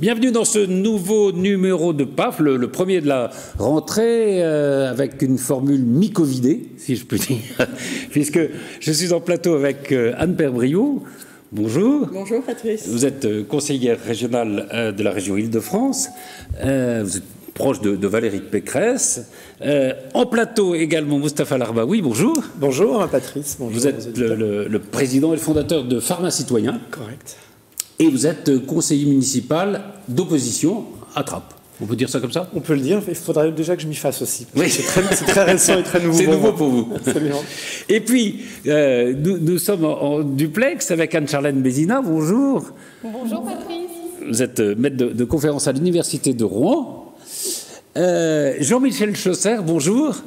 Bienvenue dans ce nouveau numéro de PAF, le, premier de la rentrée, euh, avec une formule mi-covidée, si je peux dire, puisque je suis en plateau avec euh, Anne Perbriou. Bonjour. Bonjour Patrice. Vous êtes euh, conseillère régionale de la région Île-de-France. vous êtes proche de, Valérie Pécresse. en plateau également, Moustapha Larbaoui, bonjour. Bonjour Patrice. Bonjour, vous êtes le, le, président et le fondateur de Pharma Citoyen. Correct et vous êtes conseiller municipal d'opposition à Trappes. On peut dire ça comme ça? On peut le dire, il faudrait déjà que je m'y fasse aussi. Oui. C'est très, récent et très nouveau. C'est nouveau pour vous. Absolument. Et puis, euh, nous, sommes en, duplex avec Anne-Charlène Bézina. Bonjour. Bonjour Patrice. Vous êtes euh, maître de, conférence à l'Université de Rouen. Euh, Jean-Michel Chausser, bonjour.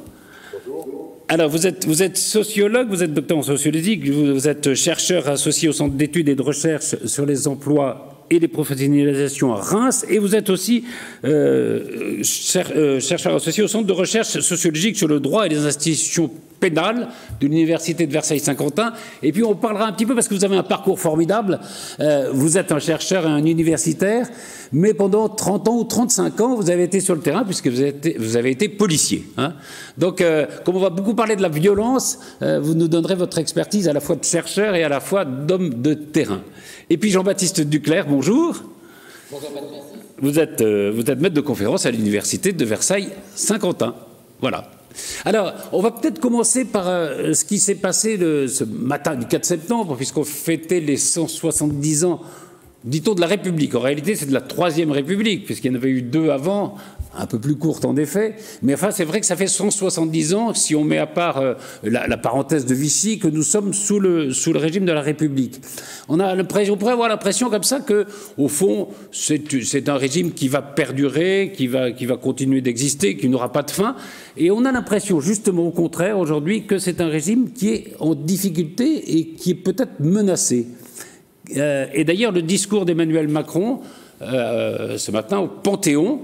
Alors, vous êtes, vous êtes sociologue, vous êtes docteur en sociologie, vous êtes chercheur associé au Centre d'études et de recherche sur les emplois et les professionnalisations à Reims, et vous êtes aussi euh, euh, chercheur associé au Centre de recherche sociologique sur le droit et les institutions pénales de l'Université de Versailles-Saint-Quentin. Et puis on parlera un petit peu, parce que vous avez un parcours formidable, euh, vous êtes un chercheur et un universitaire, mais pendant 30 ans ou 35 ans, vous avez été sur le terrain, puisque vous avez été, vous avez été policier. Hein. Donc, comme on va beaucoup parler de la violence, vous nous donnerez votre expertise à la fois de chercheur et à la fois d'homme de terrain. Et puis Jean-Baptiste Duclerc, bonjour. Bonjour, vous êtes, euh, vous êtes maître de conférence à l'université de Versailles-Saint-Quentin. Voilà. Alors, on va peut-être commencer par euh, ce qui s'est passé ce matin du 4 septembre, puisqu'on fêtait les 170 ans, dit-on, de la République. En réalité, c'est de la Troisième République, puisqu'il y en avait eu deux avant, un peu plus courte en effet, mais enfin c'est vrai que ça fait 170 ans, si on met à part euh, la, parenthèse de Vichy, que nous sommes sous le, sous le régime de la République. On, a on pourrait avoir l'impression comme ça que, au fond, c'est un régime qui va perdurer, qui va, qui va continuer d'exister, qui n'aura pas de fin, et on a l'impression justement au contraire aujourd'hui que c'est un régime qui est en difficulté et qui est peut-être menacé. Euh, et d'ailleurs le discours d'Emmanuel Macron euh, ce matin au Panthéon,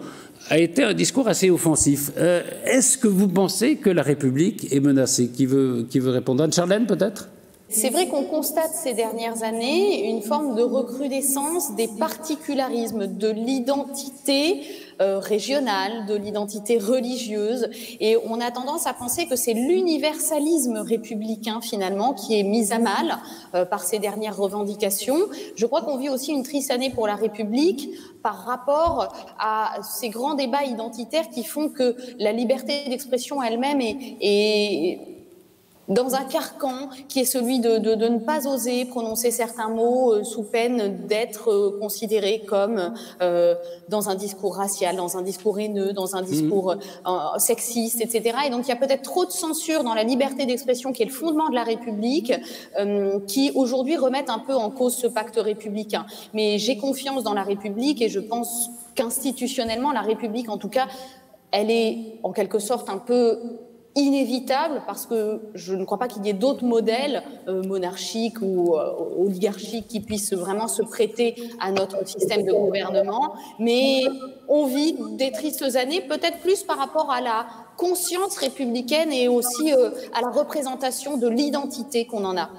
a été un discours assez offensif. Euh, est-ce que vous pensez que la République est menacée? Qui veut, qui veut répondre? Anne-Charlène, peut-être? C'est vrai qu'on constate ces dernières années une forme de recrudescence des particularismes de l'identité euh, régionale, de l'identité religieuse, et on a tendance à penser que c'est l'universalisme républicain finalement qui est mis à mal euh, par ces dernières revendications. Je crois qu'on vit aussi une triste année pour la République par rapport à ces grands débats identitaires qui font que la liberté d'expression elle-même est, dans un carcan qui est celui de, de, de, ne pas oser prononcer certains mots euh, sous peine d'être euh, considéré comme euh, dans un discours racial, dans un discours haineux, dans un discours mmh. sexiste, etc. Et donc il y a peut-être trop de censure dans la liberté d'expression qui est le fondement de la République, qui aujourd'hui remettent un peu en cause ce pacte républicain. Mais j'ai confiance dans la République et je pense qu'institutionnellement, la République, en tout cas, elle est en quelque sorte un peu inévitable parce que je ne crois pas qu'il y ait d'autres modèles euh, monarchiques ou euh, oligarchiques qui puissent vraiment se prêter à notre système de gouvernement. Mais on vit des tristes années, peut-être plus par rapport à la conscience républicaine et aussi euh, à la représentation de l'identité qu'on en a.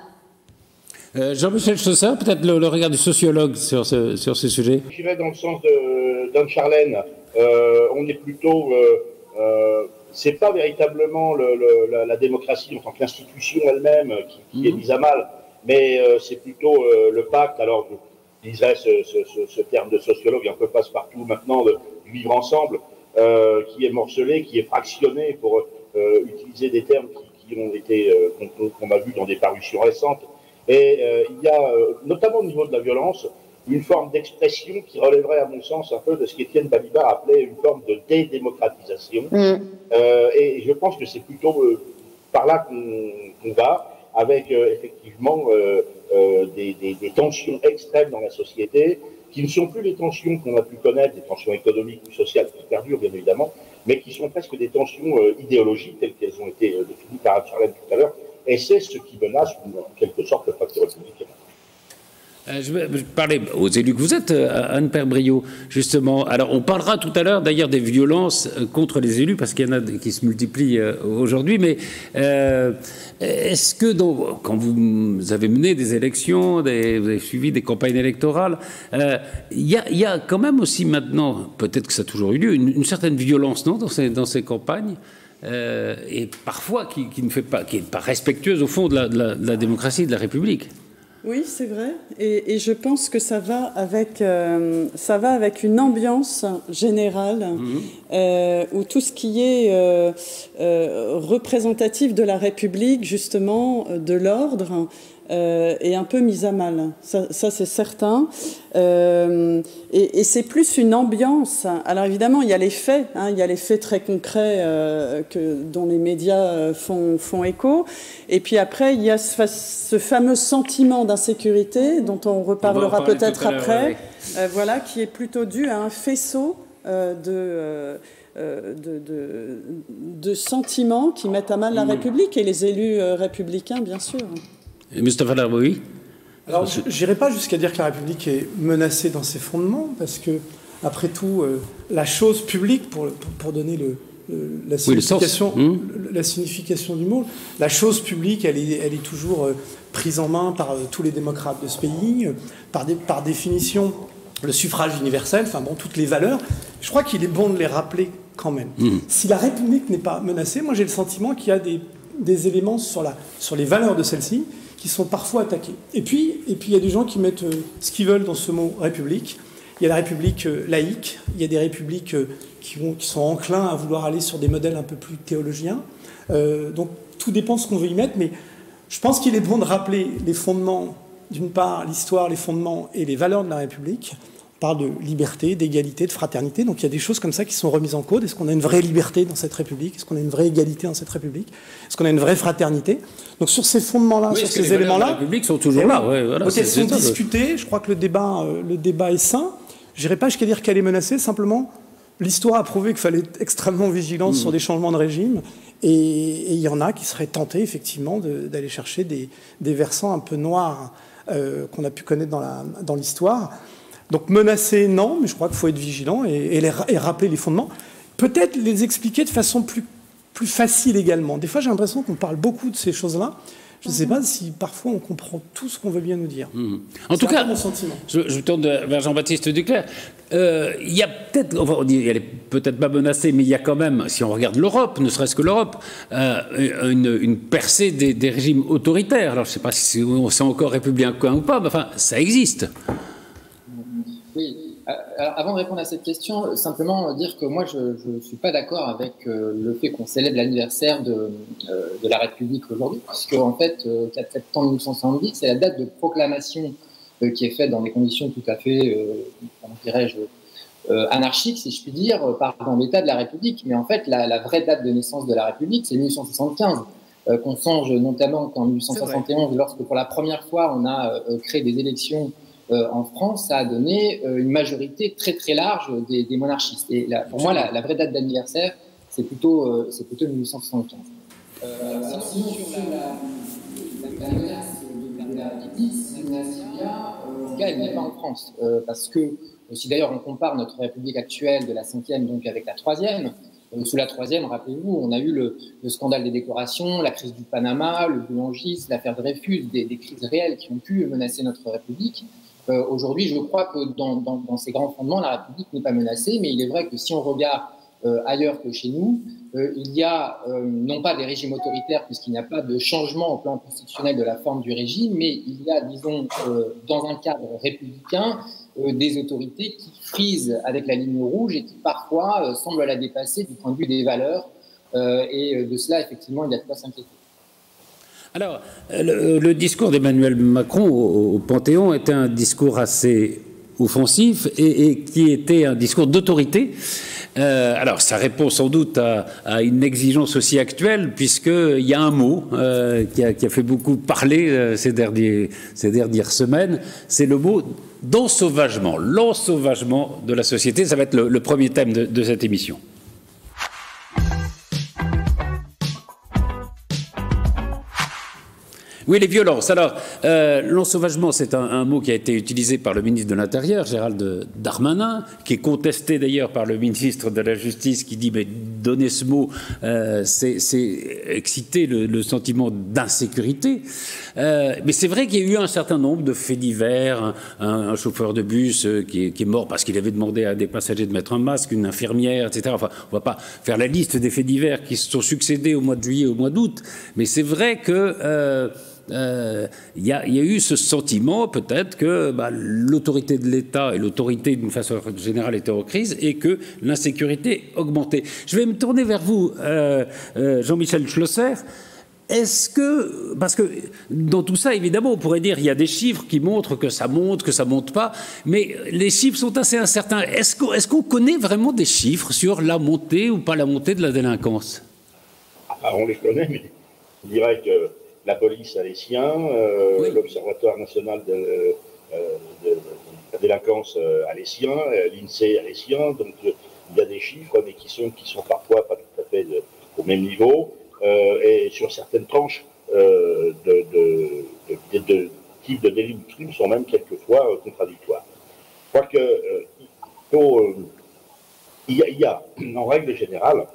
Jean-Michel Chaussin, peut-être le, regard du sociologue sur ce, sur ce sujet. J'irais dans le sens d'Anne Charlène. on est plutôt c'est pas véritablement le, le, la, démocratie en tant qu'institution elle-même qui, est mhm. mise à mal, mais euh, c'est plutôt euh, le pacte. Alors, je disais ce, ce, ce, terme de sociologue un peu passe-partout maintenant, de, vivre ensemble, euh, qui est morcelé, qui est fractionné pour euh, utiliser des termes qui, qui ont été qu'on a vu dans des parutions récentes. Et il y a, notamment au niveau de la violence, une forme d'expression qui relèverait, à mon sens, un peu de ce qu'Étienne Balibar appelait une forme de dédémocratisation. Mm. Euh, et je pense que c'est plutôt euh, par là qu'on va, avec euh, effectivement des, des, des, tensions extrêmes dans la société, qui ne sont plus les tensions qu'on a pu connaître, des tensions économiques ou sociales qui perdurent, bien évidemment, mais qui sont presque des tensions idéologiques, telles qu'elles ont été définies par Charlène tout à l'heure. Et c'est ce qui menace, en quelque sorte, le pacte républicain. Euh, je vais parler aux élus que vous êtes, euh, Anne-Père Brio, justement. Alors, on parlera tout à l'heure d'ailleurs des violences euh, contre les élus, parce qu'il y en a qui se multiplient aujourd'hui, mais est-ce que quand vous avez mené des élections, vous avez suivi des campagnes électorales, il y, a quand même aussi maintenant, peut-être que ça a toujours eu lieu, une, certaine violence non, dans, ces, campagnes et parfois qui, ne fait pas, qui est pas respectueuse au fond de la, de la, de la démocratie, de la République? Oui, c'est vrai. Et, je pense que ça va avec, euh, ça va avec une ambiance générale mhm. euh, où tout ce qui est euh, représentatif de la République, justement, de l'ordre, euh, est un peu mise à mal. Ça, c'est certain. Euh, et, c'est plus une ambiance. Alors évidemment, il y a les faits, hein, il y a les faits très concrets euh, que, dont les médias font, font écho. Et puis après, il y a ce, fameux sentiment d'insécurité dont on reparlera peut-être après, voilà, qui est plutôt dû à un faisceau de... de, de, de, sentiments qui mettent à mal la mmh. République et les élus républicains, bien sûr. Mustafa Larboui Alors, je n'irai pas jusqu'à dire que la République est menacée dans ses fondements, parce que, après tout, euh, la chose publique, pour, pour, donner le, la, signification, la signification du mot, la chose publique, elle est, elle est toujours euh, prise en main par euh, tous les démocrates de ce pays, par, par définition, le suffrage universel, enfin bon, toutes les valeurs. Je crois qu'il est bon de les rappeler quand même. Hmm. Si la République n'est pas menacée, moi j'ai le sentiment qu'il y a des, des éléments sur, la, sur les valeurs de celle-ci qui sont parfois attaqués. Et puis, et puis il y a des gens qui mettent euh, ce qu'ils veulent dans ce mot république. Il y a la république euh, laïque, il y a des républiques euh, qui, qui, sont enclins à vouloir aller sur des modèles un peu plus théologiens. donc tout dépend de ce qu'on veut y mettre, mais je pense qu'il est bon de rappeler les fondements, d'une part l'histoire, les fondements et les valeurs de la République, parle de liberté, d'égalité, de fraternité. Donc il y a des choses comme ça qui sont remises en cause. Est-ce qu'on a une vraie liberté dans cette République? Est-ce qu'on a une vraie égalité dans cette République? Est-ce qu'on a une vraie fraternité? Donc sur ces fondements-là, sur ces éléments-là, la République sont toujours là? Ouais, voilà, elles sont discutées. Je crois que le débat, euh, le débat est sain. Je n'irai pas jusqu'à dire qu'elle est menacée. Simplement, l'histoire a prouvé qu'il fallait être extrêmement vigilant hmm. sur des changements de régime. Et il y en a qui seraient tentés effectivement d'aller chercher des, versants un peu noirs euh, qu'on a pu connaître dans l'histoire. Donc menacer, non, mais je crois qu'il faut être vigilant et, rappeler les fondements. Peut-être les expliquer de façon plus, plus facile également. Des fois, j'ai l'impression qu'on parle beaucoup de ces choses-là. Je ne sais pas si parfois on comprend tout ce qu'on veut bien nous dire. Mmh. En tout cas, mon sentiment. Je, je, tourne vers Jean-Baptiste Duclerc. Euh, il y a peut-être, enfin, elle est peut-être pas menacée, mais il y a quand même, si on regarde l'Europe, ne serait-ce que l'Europe, euh, une, percée des, des, régimes autoritaires. Alors je ne sais pas si c'est encore républicain ou pas, mais enfin, ça existe. Oui. Euh, avant de répondre à cette question, simplement dire que moi, je ne suis pas d'accord avec euh, le fait qu'on célèbre l'anniversaire de, euh, de, la République aujourd'hui, puisque en fait, 4 septembre 1970, c'est la date de proclamation qui est faite dans des conditions tout à fait, comment dirais-je, anarchiques, si je puis dire, par l'État de la République. Mais en fait, la, la, vraie date de naissance de la République, c'est 1875. qu'on songe notamment qu'en 1871, lorsque pour la première fois on a créé des élections euh, en France, ça a donné euh, une majorité très très large des, monarchistes. Et pour moi, la, vraie date d'anniversaire, c'est plutôt, euh, c'est plutôt 1875. Euh, sinon, sur la, la, menace de la en tout cas, elle n'est pas en France. parce que, si d'ailleurs on compare notre République actuelle de la cinquième donc avec la troisième, sous la troisième, rappelez-vous, on a eu le, scandale des décorations, la crise du Panama, le boulangisme, l'affaire Dreyfus, des, des, crises réelles qui ont pu menacer notre République. Euh, aujourd'hui, je crois que dans, ces grands fondements, la République n'est pas menacée, mais il est vrai que si on regarde euh, ailleurs que chez nous, euh, il y a non pas des régimes autoritaires, puisqu'il n'y a pas de changement au plan constitutionnel de la forme du régime, mais il y a, disons, dans un cadre républicain, des autorités qui frisent avec la ligne rouge et qui parfois semblent la dépasser du point de vue des valeurs. et de cela, effectivement, il y a de quoi s'inquiéter. Alors, le, discours d'Emmanuel Macron au, Panthéon était un discours assez offensif et, qui était un discours d'autorité. Euh, alors, ça répond sans doute à, une exigence aussi actuelle, puisqu'il y a un mot euh, qui, a, fait beaucoup parler euh, ces, dernières semaines, c'est le mot d'ensauvagement, l'ensauvagement de la société. Ça va être le, premier thème de cette émission. Oui, les violences. Alors, euh, l'ensauvagement, c'est un, mot qui a été utilisé par le ministre de l'Intérieur, Gérald Darmanin, qui est contesté d'ailleurs par le ministre de la Justice, qui dit, mais donner ce mot, euh, c'est exciter le, sentiment d'insécurité. Euh, mais c'est vrai qu'il y a eu un certain nombre de faits divers, un, chauffeur de bus euh, qui est, mort parce qu'il avait demandé à des passagers de mettre un masque, une infirmière, etc. Enfin, on va pas faire la liste des faits divers qui se sont succédés au mois de juillet, au mois d'août, mais c'est vrai que euh, il y, a eu ce sentiment peut-être que bah, l'autorité de l'État et l'autorité d'une façon générale étaient en crise et que l'insécurité augmentait. Je vais me tourner vers vous, euh, Jean-Michel Schlosser. Est-ce que, parce que dans tout ça, évidemment, on pourrait dire il y a des chiffres qui montrent que ça monte, que ça monte pas, mais les chiffres sont assez incertains. Est-ce qu'on connaît vraiment des chiffres sur la montée ou pas la montée de la délinquance? Ah, On les connaît, mais je dirais que la police a les siens, euh, l'Observatoire national de, euh, la délinquance euh, a les siens, l'INSEE a les siens, donc il y a des chiffres, mais qui sont, qui sont parfois pas tout à fait au même niveau, et sur certaines tranches de, types de délits ou de crimes sont même quelquefois contradictoires. Je crois que il, y a, il y a, en règle générale,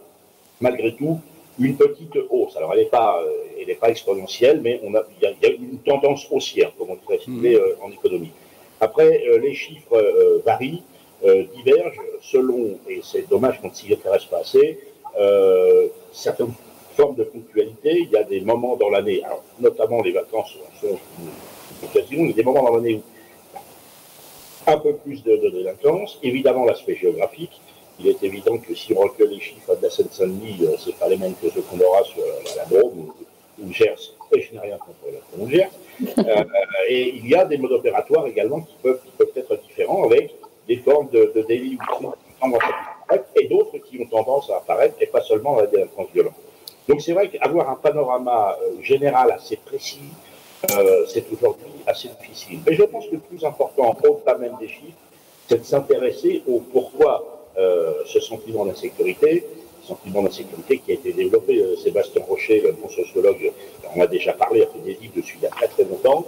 malgré tout, une petite hausse. Alors, elle n'est pas, euh, pas exponentielle, mais on a, il, y a, une tendance haussière, comme on pourrait citer mmh. euh, en économie. Après, euh, les chiffres varient, divergent selon, et c'est dommage qu'on ne s'y intéresse pas assez, certaines formes de ponctualité. Il y a des moments dans l'année, notamment les vacances sont une occasion, il y a des moments dans l'année où un peu plus de, de délinquance, évidemment l'aspect géographique, il est évident que si on recueille les chiffres de la Seine-Saint-Denis, euh, ce pas les mêmes que ceux qu'on aura sur la, Drôme ou, Gers, et je n'ai rien contre la Gers. Euh, et il y a des modes opératoires également qui peuvent, peuvent être différents avec des formes de, de délits qui ont tendance à apparaître et d'autres qui ont tendance à apparaître et pas seulement dans la délinquance violente. Donc c'est vrai qu'avoir un panorama euh, général assez précis, c'est aujourd'hui assez difficile. Mais je pense que le plus important, au-delà même des chiffres, c'est de s'intéresser au pourquoi euh, ce sentiment d'insécurité, sentiment d'insécurité qui a été développé. Euh, Sébastien Rocher, le bon sociologue, on a déjà parlé, a fait des livres dessus il y a très très longtemps.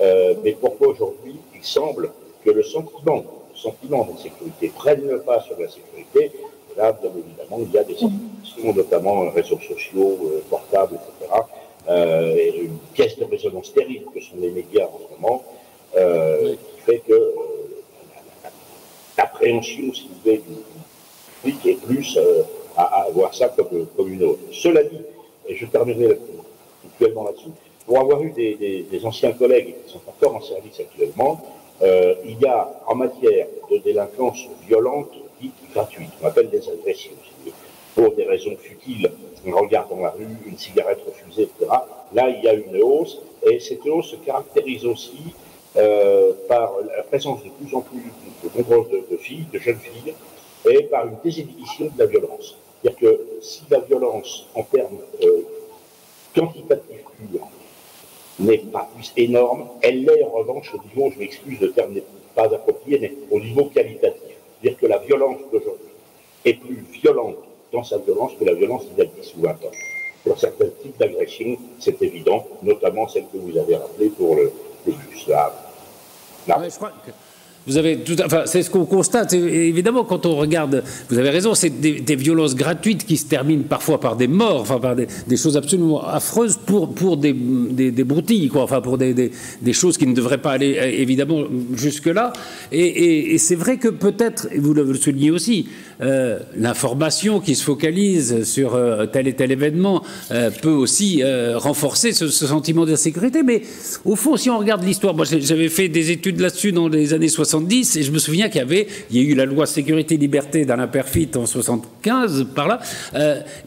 Euh, mais pourquoi aujourd'hui il semble que le sentiment, le sentiment d'insécurité prenne le pas sur la sécurité? Là, bien évidemment, il y a des sentiments, notamment réseaux sociaux, portables, etc. et une pièce de résonance terrible que sont les médias en ce moment, qui fait que l'appréhension, si vous voulez, du, et plus euh, à, voir ça comme, comme, une autre. Cela dit, et je terminerai actuellement là-dessus, pour avoir eu des, anciens collègues qui sont encore en service actuellement, euh, il y a en matière de délinquance violente dite gratuite, on appelle des agressions, pour des raisons futiles, un regard dans la rue, une cigarette refusée, etc. Là, il y a une hausse, et cette hausse se caractérise aussi euh, par la présence de plus en plus de, de filles, de jeunes filles, et par une désinhibition de la violence. C'est-à-dire que si la violence, en termes euh, quantitatifs purs, n'est pas plus énorme, elle l'est en revanche au niveau, je m'excuse, le terme n'est pas approprié, mais au niveau qualitatif. C'est-à-dire que la violence d'aujourd'hui est plus violente dans sa violence que la violence d'il y a 10 ou 20 ans. Pour certains types d'agressions, c'est évident, notamment celle que vous avez rappelée pour le, les bus. Là, vous avez tout, enfin, c'est ce qu'on constate. évidemment, quand on regarde, vous avez raison, c'est des, violences gratuites qui se terminent parfois par des morts, enfin par des, choses absolument affreuses pour pour des des, broutilles, quoi, enfin pour des, choses qui ne devraient pas aller évidemment jusque là. Et, c'est vrai que peut-être, vous le soulignez aussi, euh, l'information qui se focalise sur euh, tel et tel événement euh, peut aussi renforcer ce, sentiment d'insécurité. Mais au fond, si on regarde l'histoire, moi j'avais fait des études là-dessus dans les années 70 et je me souviens qu'il y avait, il y a eu la loi sécurité-liberté d'Alain Perfit en 75 par là,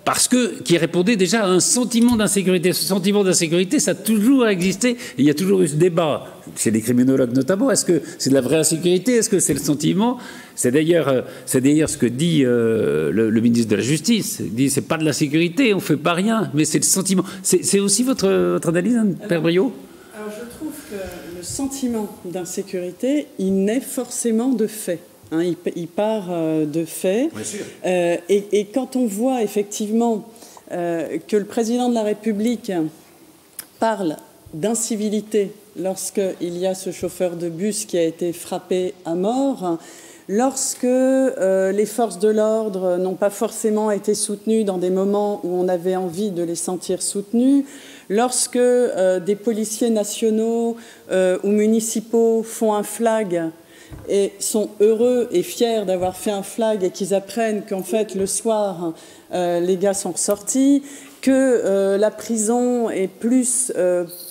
parce que qui répondait déjà à un sentiment d'insécurité. Ce sentiment d'insécurité, ça a toujours existé. il y a toujours eu ce débat chez les criminologues notamment. Est-ce que c'est de la vraie insécurité? Est-ce que c'est le sentiment? C'est d'ailleurs, euh, c'est d'ailleurs ce que dit euh, le, ministre de la Justice. Il dit c'est pas de la sécurité, on fait pas rien, mais c'est le sentiment. C'est aussi votre, analyse, hein, Père Brio Alors je trouve que sentiment d'insécurité, il naît forcément de fait. Hein, il, part euh, de fait. et, et, quand on voit effectivement que le président de la République parle d'incivilité lorsqu'il y a ce chauffeur de bus qui a été frappé à mort, lorsque euh, les forces de l'ordre n'ont pas forcément été soutenues dans des moments où on avait envie de les sentir soutenues, lorsque euh, des policiers nationaux euh, ou municipaux font un flag et sont heureux et fiers d'avoir fait un flag et qu'ils apprennent qu'en fait le soir les gars sont ressortis, que la prison est plus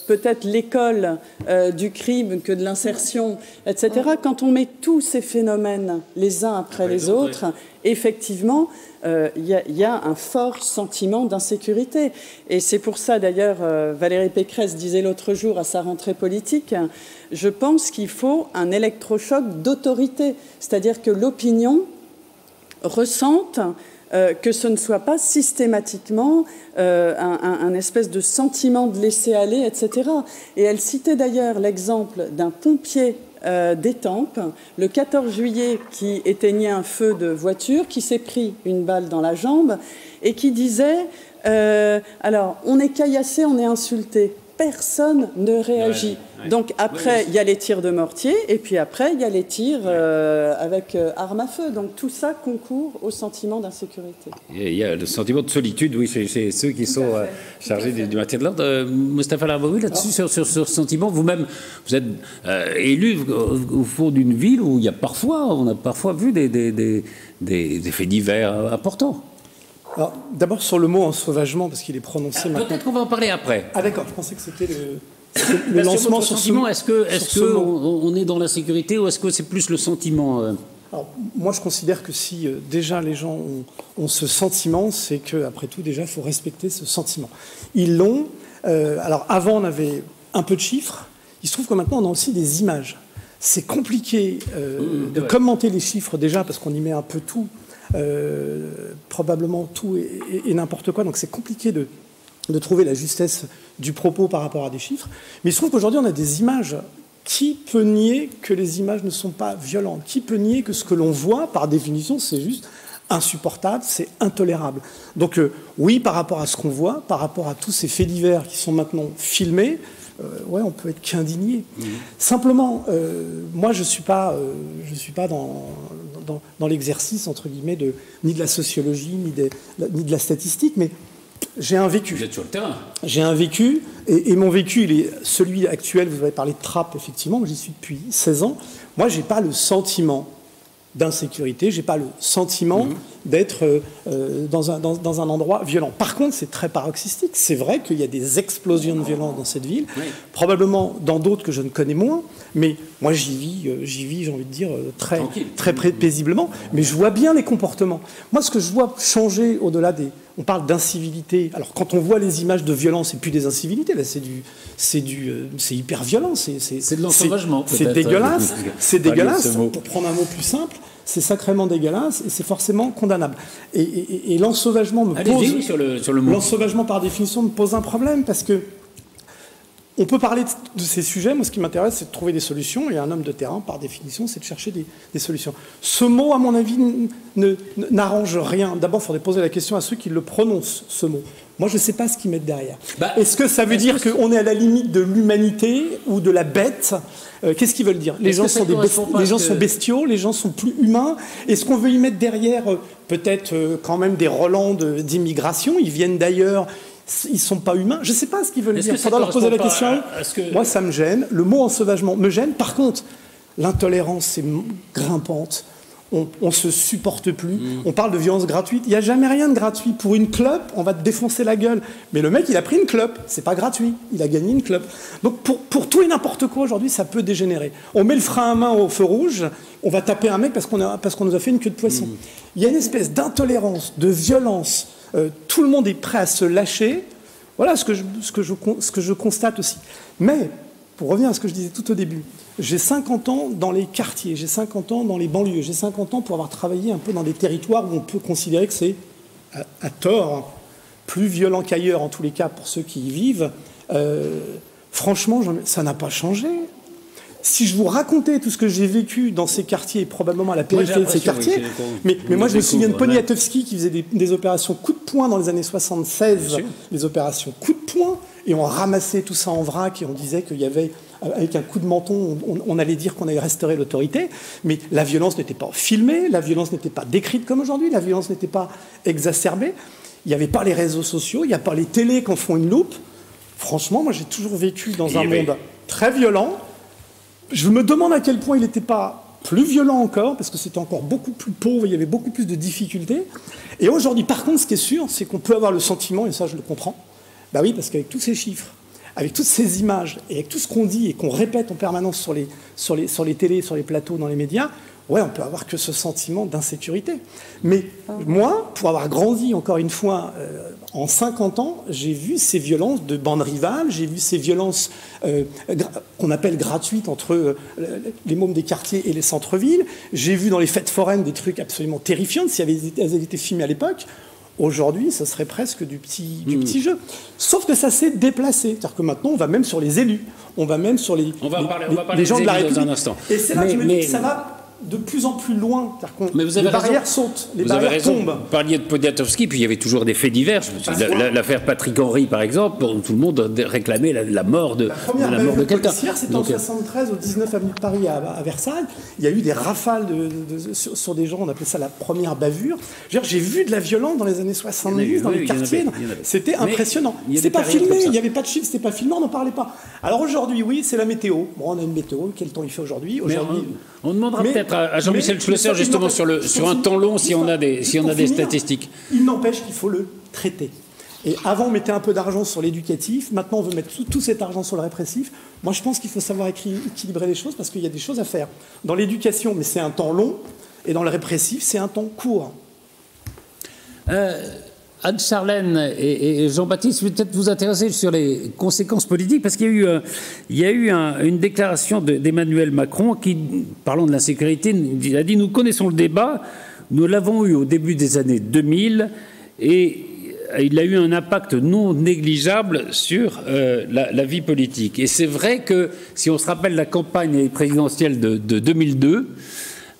peut-être l'école euh, du crime que de l'insertion, etc. Quand on met tous ces phénomènes les uns après les autres, effectivement, euh, il y, a un fort sentiment d'insécurité. Et c'est pour ça, d'ailleurs, euh, Valérie Pécresse disait l'autre jour à sa rentrée politique, je pense qu'il faut un électrochoc d'autorité, c'est-à-dire que l'opinion ressente euh, que ce ne soit pas systématiquement euh, un, espèce de sentiment de laisser aller, etc. Et elle citait d'ailleurs l'exemple d'un pompier euh, d'Étampes, le 14 juillet, qui éteignait un feu de voiture, qui s'est pris une balle dans la jambe et qui disait alors, on est caillassé, on est insulté personne ne réagit. Donc après, il y a les tirs de mortier, et puis après, il y a les tirs euh, avec euh, armes à feu. Donc tout ça concourt au sentiment d'insécurité. Il y a le sentiment de solitude, oui, chez, ceux qui sont euh, chargés du, maintien de l'ordre. Mustafa Larbaoui, là-dessus, sur, ce sentiment, vous-même, vous êtes élu au, fond d'une ville où il y a parfois, on a parfois vu des, des, des, des faits divers importants. Alors, d'abord sur le mot ensauvagement, parce qu'il est prononcé ah, maintenant. Peut-être qu'on va en parler après. Ah d'accord, je pensais que c'était le, lancement sur ce Est-ce que, que on, est dans la sécurité ou est-ce que c'est plus le sentiment euh alors, moi, je considère que si euh, déjà les gens ont, ce sentiment, c'est qu'après tout, déjà, il faut respecter ce sentiment. Ils l'ont. Euh, alors, avant, on avait un peu de chiffres. Il se trouve que maintenant, on a aussi des images. C'est compliqué mmh, de commenter les chiffres déjà parce qu'on y met un peu tout. Euh, probablement tout et, n'importe quoi. Donc c'est compliqué de, de trouver la justesse du propos par rapport à des chiffres. Mais il se trouve qu'aujourd'hui, on a des images. Qui peut nier que les images ne sont pas violentes? Qui peut nier que ce que l'on voit, par définition, c'est juste insupportable, c'est intolérable? Donc euh, oui, par rapport à ce qu'on voit, par rapport à tous ces faits divers qui sont maintenant filmés, ouais, on peut être qu'indigné. Mmh. Simplement, moi, je ne suis pas, je suis pas dans, dans, l'exercice, entre guillemets, de, ni de la sociologie, ni de, ni de la statistique, mais j'ai un vécu. Vous êtes sur le terrain. J'ai un vécu, et, mon vécu, il est celui actuel, vous avez parlé de trappe, effectivement, j'y suis depuis 16 ans. Moi, je n'ai pas le sentiment d'insécurité, j'ai pas le sentiment mmh. d'être euh, euh, dans, un, dans, un, endroit violent. Par contre, c'est très paroxystique. C'est vrai qu'il y a des explosions de violence dans cette ville, probablement dans d'autres que je ne connais moins, mais moi j'y vis, euh, j'y vis, j'ai envie de dire, très, très paisiblement, mais je vois bien les comportements. Moi, ce que je vois changer au-delà des... On parle d'incivilité. Alors, quand on voit les images de violence, c'est plus des incivilités, là, c'est du, c'est du, c'est hyper violent. C'est, c'est, de l'ensauvagement. C'est dégueulasse. C'est dégueulasse. Pour prendre un mot plus simple, c'est sacrément dégueulasse et c'est forcément condamnable. Et, l'ensauvagement me pose. Sur le, sur le l'ensauvagement, par définition, me pose un problème parce que. On peut parler de ces sujets. Moi, ce qui m'intéresse, c'est de trouver des solutions. Et un homme de terrain, par définition, c'est de chercher des, solutions. Ce mot, à mon avis, n'arrange rien. D'abord, il faudrait poser la question à ceux qui le prononcent, ce mot. Moi, je ne sais pas ce qu'ils mettent derrière. Bah, est-ce que ça veut dire qu'on est à la limite de l'humanité ou de la bête? Euh, Qu'est-ce qu'ils veulent dire? Les gens, sont, des les gens sont bestiaux, les gens sont plus humains. Est-ce qu'on veut y mettre derrière euh, peut-être euh, quand même des relents d'immigration? Ils viennent d'ailleurs, ils sont pas humains. Je ne sais pas ce qu'ils veulent dire. Il faudra leur poser la question. Moi, ça me gêne. Le mot ensauvagement me gêne. Par contre, l'intolérance est grimpante on, ne se supporte plus. Mm. On parle de violence gratuite. Il n'y a jamais rien de gratuit. Pour une clope, on va te défoncer la gueule. Mais le mec, il a pris une clope. C'est pas gratuit. Il a gagné une clope. Donc pour, tout et n'importe quoi aujourd'hui, ça peut dégénérer. On met le frein à main au feu rouge. On va taper un mec parce qu'on nous a fait une queue de poisson. Mm. Il y a une espèce d'intolérance, de violence. Euh, tout le monde est prêt à se lâcher. Voilà ce que je constate aussi. Mais pour revenir à ce que je disais tout au début, j'ai 50 ans dans les quartiers, j'ai 50 ans dans les banlieues, j'ai 50 ans pour avoir travaillé un peu dans des territoires où on peut considérer que c'est, à, tort, plus violent qu'ailleurs, en tous les cas pour ceux qui y vivent. Euh, franchement, ça n'a pas changé. Si je vous racontais tout ce que j'ai vécu dans ces quartiers, probablement à la périphérie de ces quartiers, mais, moi je me souviens de Poniatowski qui faisait des, opérations coup de poing dans les années 76, les opérations coup de poing, et on ramassait tout ça en vrac et on disait qu'il y avait, avec un coup de menton, on, allait dire qu'on avait restauré l'autorité, mais la violence n'était pas filmée, la violence n'était pas décrite comme aujourd'hui, la violence n'était pas exacerbée. Il n'y avait pas les réseaux sociaux, il n'y a pas les télés qui en font une loupe. Franchement, moi j'ai toujours vécu dans un monde très violent. Je me demande à quel point il n'était pas plus violent encore, parce que c'était encore beaucoup plus pauvre, il y avait beaucoup plus de difficultés. Et aujourd'hui, par contre, ce qui est sûr, c'est qu'on peut avoir le sentiment, et ça je le comprends, bah oui, parce qu'avec tous ces chiffres, avec toutes ces images, et avec tout ce qu'on dit et qu'on répète en permanence sur les, sur, les, sur les télés, sur les plateaux, dans les médias, ouais, on peut avoir que ce sentiment d'insécurité. Mais moi, pour avoir grandi, encore une fois, euh, en 50 ans, j'ai vu ces violences de bandes rivales, j'ai vu ces violences euh, qu'on appelle gratuites entre euh, les mômes des quartiers et les centres-villes. J'ai vu dans les fêtes foraines des trucs absolument terrifiants, si elles avaient été filmées à l'époque. Aujourd'hui, ce serait presque du petit, du hmm. petit jeu. Sauf que ça s'est déplacé. C'est-à-dire que maintenant, on va même sur les élus. On va même sur les, on va parler, on va parler gens de la République. Dans un instant. Et c'est là que je me dis que ça va de plus en plus loin. Mais vous avez les barrières sautent, les vous barrières avez raison. tombent. Vous parliez de Poniatowski, puis il y avait toujours des faits divers. L'affaire Patrick Henry, par exemple, tout le monde réclamait la, la mort de, la, la mort de quelqu'un. C'était en 73 au 19 avenue de Paris à, Versailles. Il y a eu des rafales de, sur, des gens, on appelait ça la première bavure. J'ai vu de la violence dans les années 70 dans les quartiers. C'était impressionnant. C'était pas filmé, il n'y avait pas de chiffres, c'était pas filmé, on n'en parlait pas. Alors aujourd'hui, oui, c'est la météo. Bon, on a une météo, quel temps il fait aujourd'hui? Aujourd'hui. On demandera peut-être à, Jean-Michel Schlesser justement sur, le, sur un temps long si on a des, si on a des statistiques. Il n'empêche qu'il faut le traiter. Et avant, on mettait un peu d'argent sur l'éducatif. Maintenant, on veut mettre tout, cet argent sur le répressif. Moi, je pense qu'il faut savoir équilibrer les choses parce qu'il y a des choses à faire. Dans l'éducation, mais c'est un temps long. Et dans le répressif, c'est un temps court. Euh, Anne-Charlène et, Jean-Baptiste, je vais peut-être vous intéresser sur les conséquences politiques, parce qu'il y a eu, euh, une déclaration d'Emmanuel Macron qui, parlant de l'insécurité, a dit Nous connaissons le débat, nous l'avons eu au début des années 2000, et il a eu un impact non négligeable sur euh, la, vie politique. Et c'est vrai que, si on se rappelle la campagne présidentielle de, 2002,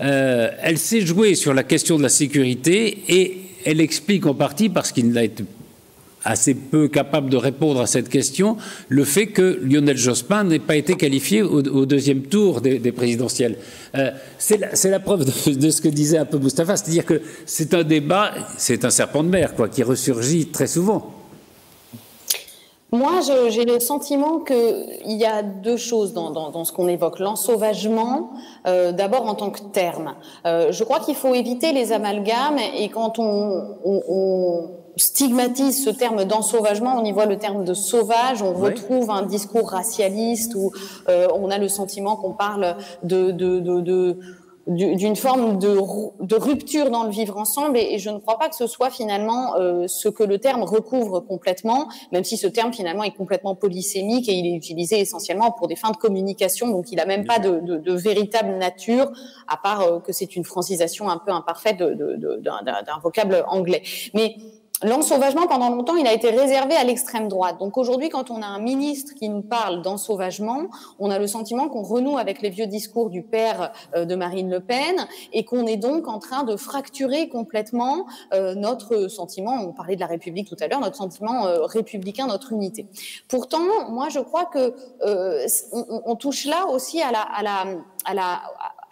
euh, elle s'est jouée sur la question de la sécurité et elle explique en partie, parce qu'il n'a été assez peu capable de répondre à cette question, le fait que Lionel Jospin n'ait pas été qualifié au, deuxième tour des, présidentielles. Euh, c'est la, preuve de, ce que disait un peu Moustapha, c'est-à-dire que c'est un débat, c'est un serpent de mer, quoi, qui ressurgit très souvent. Moi, j'ai le sentiment qu'il y a deux choses dans, ce qu'on évoque. L'ensauvagement, euh, d'abord en tant que terme. Euh, je crois qu'il faut éviter les amalgames et quand on, stigmatise ce terme d'ensauvagement, on y voit le terme de sauvage, on retrouve un discours racialiste où euh, on a le sentiment qu'on parle de, de, de d'une forme de, rupture dans le vivre ensemble et, je ne crois pas que ce soit finalement euh, ce que le terme recouvre complètement, même si ce terme finalement est complètement polysémique et il est utilisé essentiellement pour des fins de communication, donc il n'a même pas de, véritable nature, à part euh, que c'est une francisation un peu imparfaite d'un vocable anglais. Mais L'ensauvagement, pendant longtemps, il a été réservé à l'extrême droite. Donc aujourd'hui, quand on a un ministre qui nous parle d'ensauvagement, on a le sentiment qu'on renoue avec les vieux discours du père euh, de Marine Le Pen et qu'on est donc en train de fracturer complètement euh, notre sentiment, on parlait de la République tout à l'heure, notre sentiment euh, républicain, notre unité. Pourtant, moi, je crois que on, on, touche là aussi à la, à la, à la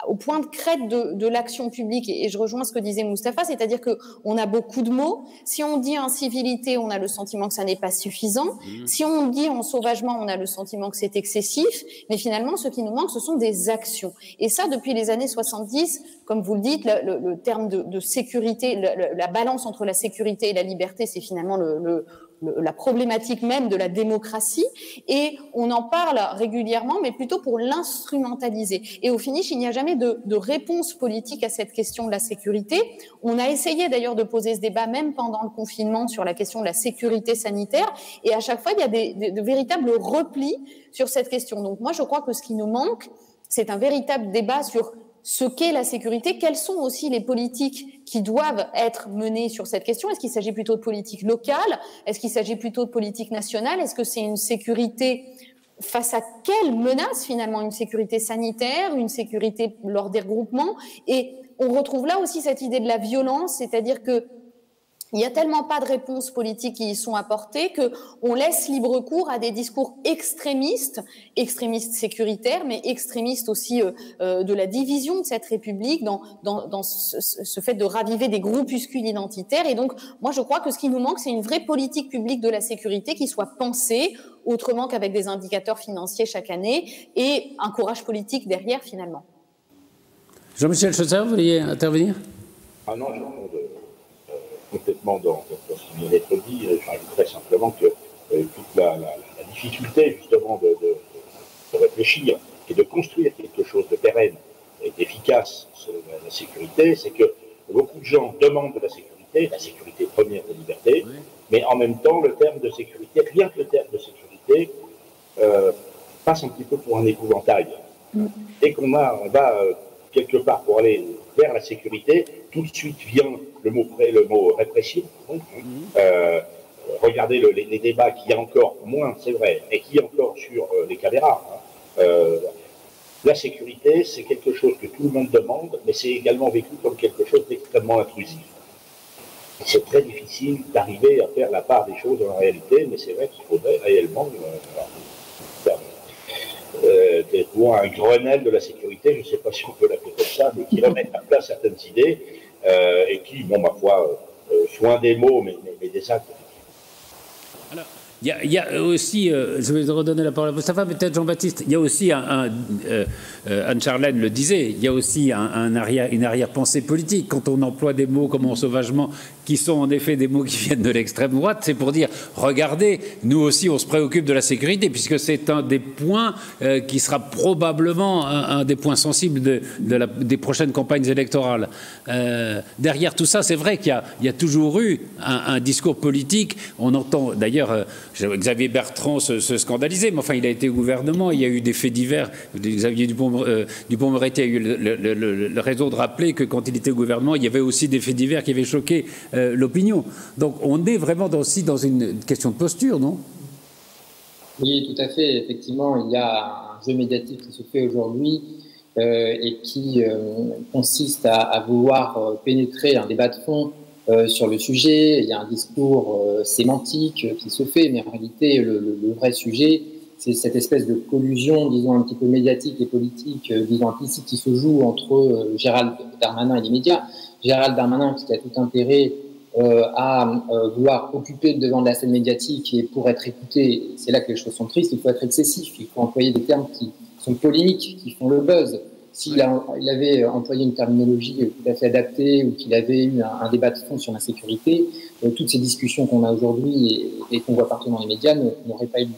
au point de crête de, de l'action publique. Et, je rejoins ce que disait Mustapha, c'est-à-dire que on a beaucoup de mots. Si on dit incivilité, on a le sentiment que ça n'est pas suffisant. Mmh. Si on dit en sauvagement, on a le sentiment que c'est excessif. Mais finalement, ce qui nous manque, ce sont des actions. Et ça, depuis les années 70, comme vous le dites, le, le, terme de, de sécurité, la balance entre la sécurité et la liberté, c'est finalement le, la problématique même de la démocratie et on en parle régulièrement, mais plutôt pour l'instrumentaliser. Et au finish, il n'y a jamais de, réponse politique à cette question de la sécurité. On a essayé d'ailleurs de poser ce débat même pendant le confinement sur la question de la sécurité sanitaire et à chaque fois, il y a des, de véritables replis sur cette question. Donc moi, je crois que ce qui nous manque, c'est un véritable débat sur ce qu'est la sécurité, quelles sont aussi les politiques qui doivent être menées sur cette question. Est-ce qu'il s'agit plutôt de politique locale? Est-ce qu'il s'agit plutôt de politique nationale? Est-ce que c'est une sécurité face à quelle menace finalement? Une sécurité sanitaire, une sécurité lors des regroupements? Et on retrouve là aussi cette idée de la violence, c'est-à-dire que il n'y a tellement pas de réponses politiques qui y sont apportées que on laisse libre cours à des discours extrémistes, extrémistes sécuritaires, mais extrémistes aussi euh, euh, de la division de cette République, dans, dans, dans ce, ce, fait de raviver des groupuscules identitaires. Et donc, moi, je crois que ce qui nous manque, c'est une vraie politique publique de la sécurité qui soit pensée autrement qu'avec des indicateurs financiers chaque année et un courage politique derrière, finalement. Jean-Michel Chausser, vous vouliez intervenir? Ah non, je complètement dans, ce qui vient d'être dit. J'ajouterais simplement que euh, toute la, difficulté, justement, de, réfléchir et de construire quelque chose de pérenne et d'efficace sur la, sécurité, c'est que beaucoup de gens demandent de la sécurité, la sécurité première des libertés, mais en même temps, le terme de sécurité, rien que le terme de sécurité, euh, passe un petit peu pour un épouvantail. Mm. Dès qu'on on va euh, quelque part pour aller vers la sécurité, tout de suite vient le mot, le mot répression. Euh, regardez les, débats qu'il y a encore, moins c'est vrai, mais qu'il y a encore sur euh, les caméras. Hein. Euh, la sécurité, c'est quelque chose que tout le monde demande, mais c'est également vécu comme quelque chose d'extrêmement intrusif. C'est très difficile d'arriver à faire la part des choses dans la réalité, mais c'est vrai qu'il faudrait réellement euh, pour un Grenelle de la sécurité, je ne sais pas si on peut l'appeler comme ça, mais qui remette à plat certaines idées euh, et qui, bon, ma foi, euh, soin des mots, mais, mais, mais des actes, il y, a, aussi, euh, je vais redonner la parole à Moustapha, peut-être Jean-Baptiste, il y a aussi euh, euh, Anne-Charlène le disait, il y a aussi un, arrière, une arrière-pensée politique. Quand on emploie des mots comme sauvagement, qui sont en effet des mots qui viennent de l'extrême droite, c'est pour dire, regardez, nous aussi on se préoccupe de la sécurité, puisque c'est un des points qui sera probablement un, des points sensibles des prochaines campagnes électorales. derrière tout ça, c'est vrai qu'il y, a toujours eu un, discours politique. On entend d'ailleurs Xavier Bertrand se, scandalisait, mais enfin, il a été au gouvernement, il y a eu des faits divers. Xavier Dupont, Dupont a eu le, réseau de rappeler que quand il était au gouvernement, il y avait aussi des faits divers qui avaient choqué euh, l'opinion. Donc on est vraiment aussi dans une question de posture, non? Oui, tout à fait. Effectivement, il y a un jeu médiatique qui se fait aujourd'hui. Euh, et qui euh, consiste à, vouloir pénétrer un débat de fond euh, sur le sujet, il y a un discours euh, sémantique qui se fait, mais en réalité, le, le, vrai sujet, c'est cette espèce de collusion, disons, un petit peu médiatique et politique, euh, disons, implicite, qui se joue entre Gérald Darmanin et les médias. Gérald Darmanin, qui a tout intérêt à vouloir occuper le devant de la scène médiatique et pour être écouté, c'est là que les choses sont tristes, il faut être excessif, il faut employer des termes qui sont polémiques, qui font le buzz. S'il il avait employé une terminologie tout à fait adaptée ou qu'il avait eu un, débat de fond sur la sécurité, euh, toutes ces discussions qu'on a aujourd'hui et, qu'on voit partout dans les médias n'auraient pas eu lieu.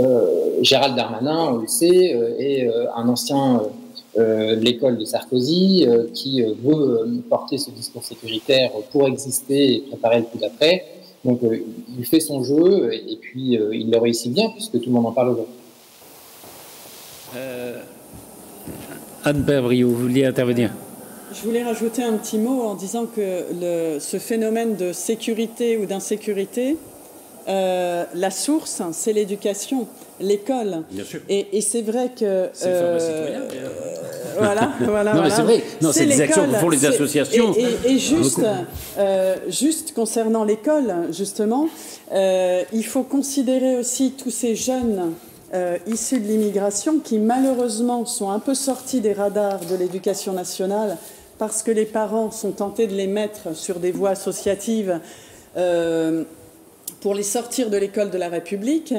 Euh, Gérald Darmanin, on le sait, euh, est un ancien de l'école de Sarkozy qui veut porter ce discours sécuritaire pour exister et préparer le coup d'après. Donc il fait son jeu et puis il le réussit bien puisque tout le monde en parle aujourd'hui. Anne Brio, vous vouliez intervenir je voulais rajouter un petit mot en disant que le, ce phénomène de sécurité ou d'insécurité, euh, la source, c'est l'éducation, l'école. Bien sûr. Et, c'est vrai que. C'est euh, voilà, voilà. Non, mais c'est vrai. Non, c'est des actions que font les associations. Et, juste, euh, juste concernant l'école, justement, il faut considérer aussi tous ces jeunes euh, issus de l'immigration qui malheureusement sont un peu sortis des radars de l'éducation nationale parce que les parents sont tentés de les mettre sur des voies associatives euh, pour les sortir de l'école de la République.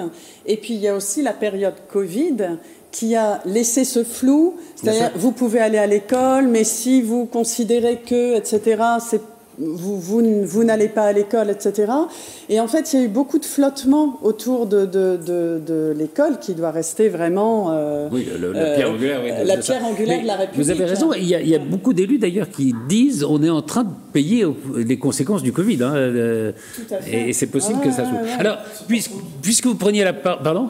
Et puis il y a aussi la période Covid qui a laissé ce flou, c'est-à-dire vous pouvez aller à l'école, mais si vous considérez que, etc., c'est vous, vous, vous n'allez pas à l'école, etc. Et en fait, il y a eu beaucoup de flottement autour de, de, de, l'école qui doit rester vraiment euh, oui, la pierre angulaire, oui, la pierre angulaire de la République. Vous avez raison. Il y a, il y a beaucoup d'élus d'ailleurs qui disent on est en train de payer les conséquences du Covid. Hein, euh, Tout à fait. Et c'est possible que ça soit. Alors, puisque, puisque vous preniez la part. Pardon?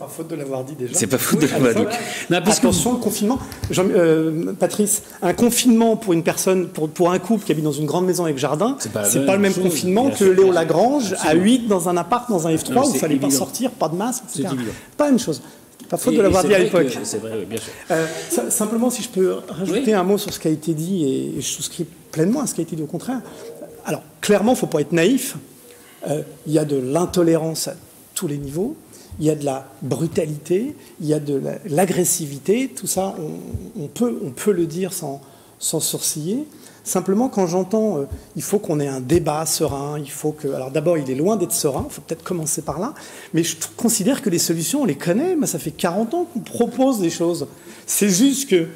Pas faute de l'avoir dit déjà. C'est pas faute de l'avoir dit. Non, Attention, le confinement. Euh, Patrice, un confinement pour une personne, pour, pour un couple qui habite dans une grande maison avec jardin, c'est pas, pas le même confinement que Léo Lagrange à 8 dans un appart, dans un F3 où il fallait pas sortir, pas de masque, etc. Pas la même chose. Pas faute de l'avoir dit à l'époque. C'est vrai, bien sûr. Euh, simplement, si je peux rajouter un mot sur ce qui a été dit, et je souscris pleinement à ce qui a été dit au contraire. Alors, clairement, il ne faut pas être naïf. Euh, il y a de l'intolérance à tous les niveaux, il y a de la brutalité, il y a de l'agressivité. Tout ça, on, peut, le dire sans, sourciller. Simplement, quand j'entends euh, il faut qu'on ait un débat serein, il faut que. Alors d'abord, il est loin d'être serein, il faut peut-être commencer par là, mais je considère que les solutions, on les connaît. Ça fait 40 ans qu'on propose des choses. C'est juste que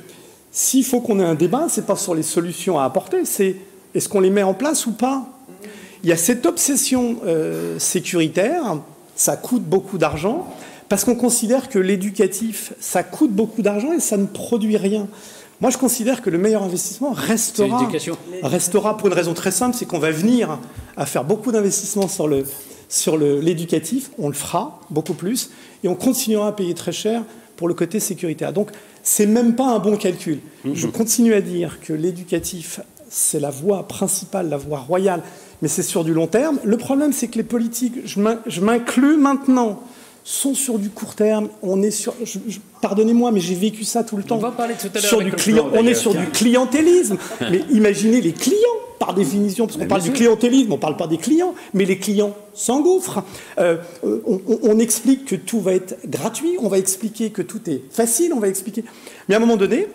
s'il faut qu'on ait un débat, c'est pas sur les solutions à apporter, c'est est-ce qu'on les met en place ou pas Il y a cette obsession euh, sécuritaire, ça coûte beaucoup d'argent, parce qu'on considère que l'éducatif, ça coûte beaucoup d'argent et ça ne produit rien. Moi, je considère que le meilleur investissement restera, restera pour une raison très simple, c'est qu'on va venir à faire beaucoup d'investissements sur le sur l'éducatif, on le fera beaucoup plus, et on continuera à payer très cher pour le côté sécuritaire. Donc, c'est même pas un bon calcul. Mm-hmm. Je continue à dire que l'éducatif, c'est la voie principale, la voie royale, mais c'est sur du long terme. Le problème, c'est que les politiques, je m'inclus maintenant, sont sur du court terme. On est sur, pardonnez-moi, mais j'ai vécu ça tout le temps. On va parler tout à sur du client, on est sur du clientélisme. mais imaginez les clients, par définition, parce qu'on parle du clientélisme, on ne parle pas des clients, mais les clients s'engouffrent. Euh, on, explique que tout va être gratuit, on va expliquer que tout est facile, on va expliquer. Mais à un moment donné,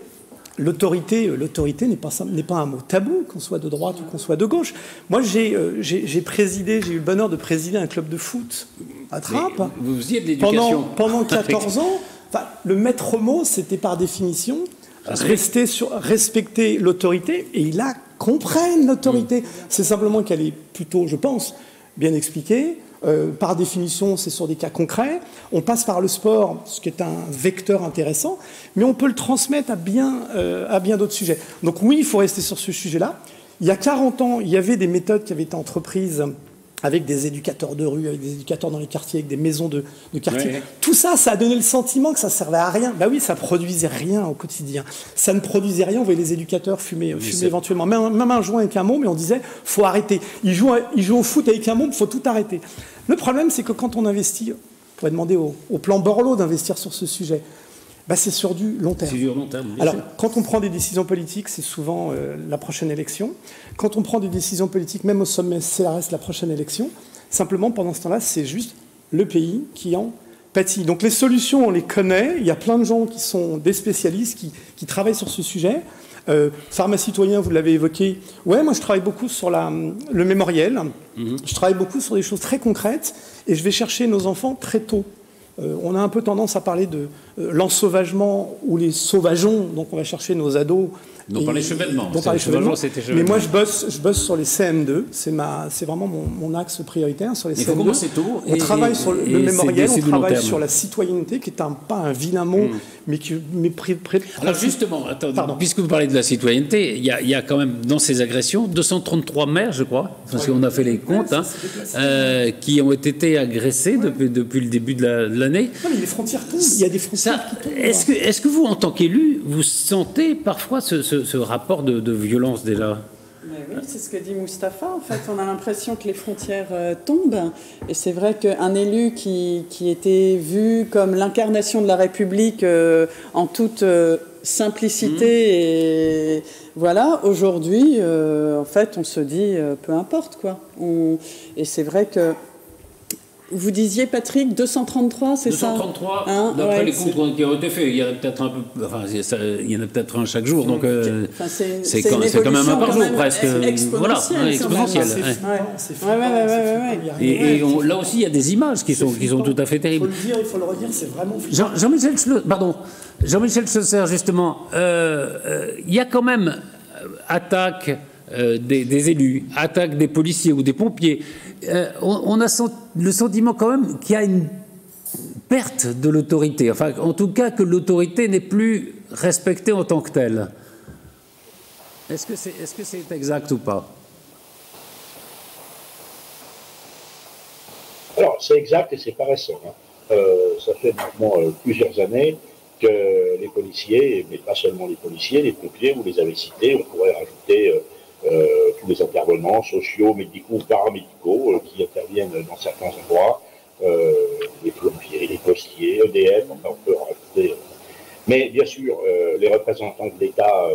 l'autorité, l'autorité n'est pas, n'est pas un mot tabou, qu'on soit de droite ou qu'on soit de gauche. Moi, j'ai, euh, j'ai, présidé, j'ai eu le bonheur de présider un club de foot à Trappes. Vous faisiez de l'éducation. Pendant, pendant 14 ans, le maître mot, c'était par définition rester sur, respecter l'autorité, et il a comprenne l'autorité. Mm. C'est simplement qu'elle est plutôt, je pense, bien expliquée. Euh, par définition, c'est sur des cas concrets. On passe par le sport, ce qui est un vecteur intéressant, mais on peut le transmettre à bien, euh, à bien d'autres sujets. Donc oui, il faut rester sur ce sujet-là. Il y a 40 ans, il y avait des méthodes qui avaient été entreprises avec des éducateurs de rue, avec des éducateurs dans les quartiers, avec des maisons de, quartier. Tout ça, ça a donné le sentiment que ça servait à rien. Bah oui, ça produisait rien au quotidien. Ça ne produisait rien. On voyait les éducateurs fumer, fumer éventuellement, même, même, un joint avec un mot, mais on disait faut arrêter. Ils jouent, ils jouent au foot avec un mot, il faut tout arrêter. Le problème, c'est que quand on investit, on pourrait demander au, au plan Borloo d'investir sur ce sujet. Bah, c'est sur du long terme. Du long terme Alors, quand on prend des décisions politiques, c'est souvent euh, la prochaine élection. Quand on prend des décisions politiques, même au sommet, c'est la reste la prochaine élection. Simplement, pendant ce temps-là, c'est juste le pays qui en pâtit. Donc les solutions, on les connaît. Il y a plein de gens qui sont des spécialistes, qui, travaillent sur ce sujet. Euh, pharma citoyen, vous l'avez évoqué. Ouais, moi je travaille beaucoup sur la, le mémoriel. Mhm. Je travaille beaucoup sur des choses très concrètes et je vais chercher nos enfants très tôt. Euh, on a un peu tendance à parler de euh, l'ensauvagement ou les sauvageons, donc on va chercher nos ados. Donc par l'échevellement. Donc par l'échevellement. Mais moi, je bosse, je bosse sur les CM2. C'est ma, c'est vraiment mon, axe prioritaire sur les CM2. Il faut commencer tôt. On travaille sur le, mémoriel, on travaille sur la citoyenneté, qui est un, pas un vilain mot, hmm. mais qui mais Alors justement, attends, puisque vous parlez de la citoyenneté, il y, a, il y, a, quand même dans ces agressions 233 maires, je crois, parce qu'on a fait les comptes, hein, euh, qui ont été agressés depuis, depuis le début de l'année. non, mais les frontières tombent. Il y a des frontières est-ce que, est que, vous, en tant qu'élu, vous sentez parfois ce, rapport de, violence déjà? Oui, c'est ce que dit Mustapha. En fait, on a l'impression que les frontières euh, tombent. Et c'est vrai qu'un élu qui, qui, était vu comme l'incarnation de la République euh, en toute euh, simplicité mmh. et voilà, aujourd'hui, en fait, on se dit peu importe quoi. et c'est vrai que vous disiez, Patrick, 233, c'est ça 233, hein, d'après les comptes qui ont été faits. Il y en a peut-être un peu, enfin, il y en a peut-être un chaque jour, donc euh, c'est quand, quand, même un par jour presque. Voilà, exponentiel. Et, là aussi, il y a des images qui sont, qui sont tout à fait terribles. Il faut le dire, il faut le redire, c'est vraiment Jean-Michel Jean pardon, Jean-Michel Chausser, justement, euh, euh, il y a quand même attaque des, des élus, attaque des policiers ou des pompiers. Euh, on, a le sentiment quand même qu'il y a une perte de l'autorité, enfin en tout cas que l'autorité n'est plus respectée en tant que telle. Est-ce que c'est est -ce exact ou pas? Alors c'est exact et c'est pas récent. Hein. Euh, ça fait maintenant euh, plusieurs années que les policiers, mais pas seulement les policiers, les pompiers, vous les avez cités, on pourrait rajouter euh, tous les intervenants sociaux, médicaux paramédicaux euh, qui interviennent dans certains endroits, euh, les plombiers, les postiers, EDF, enfin on peut en rajouter. Mais bien sûr, les représentants de l'État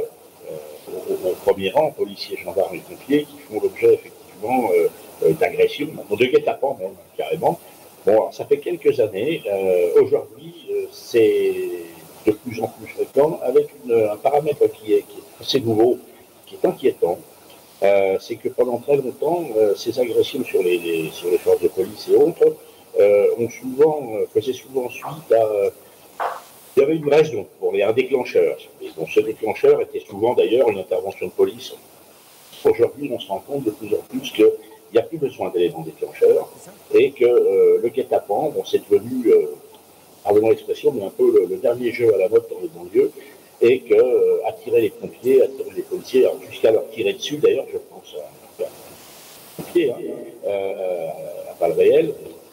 au, premier rang, policiers, gendarmes et pompiers, qui font l'objet effectivement effectivement d'agression, de guet-apens même, carrément. Bon, ça fait quelques années. Aujourd'hui, c'est de plus en plus fréquent, avec un paramètre qui est, assez nouveau, qui est inquiétant. C'est que pendant très longtemps, ces agressions sur les, sur les forces de police et autres ont souvent, faisaient souvent suite à il y avait une raison pour les, un déclencheur. Et ce déclencheur était souvent d'ailleurs une intervention de police. Aujourd'hui, on se rend compte de plus en plus qu'il n'y a plus besoin d'éléments déclencheurs et que euh, le guet-apens, bon, c'est devenu, euh, pardonnez l'expression, mais un peu le, dernier jeu à la mode dans les banlieues et que euh, attirer les pompiers, attirer les policiers, jusqu'à leur tirer dessus d'ailleurs, je pense à, un pompiers, hein, euh, à balles réelles,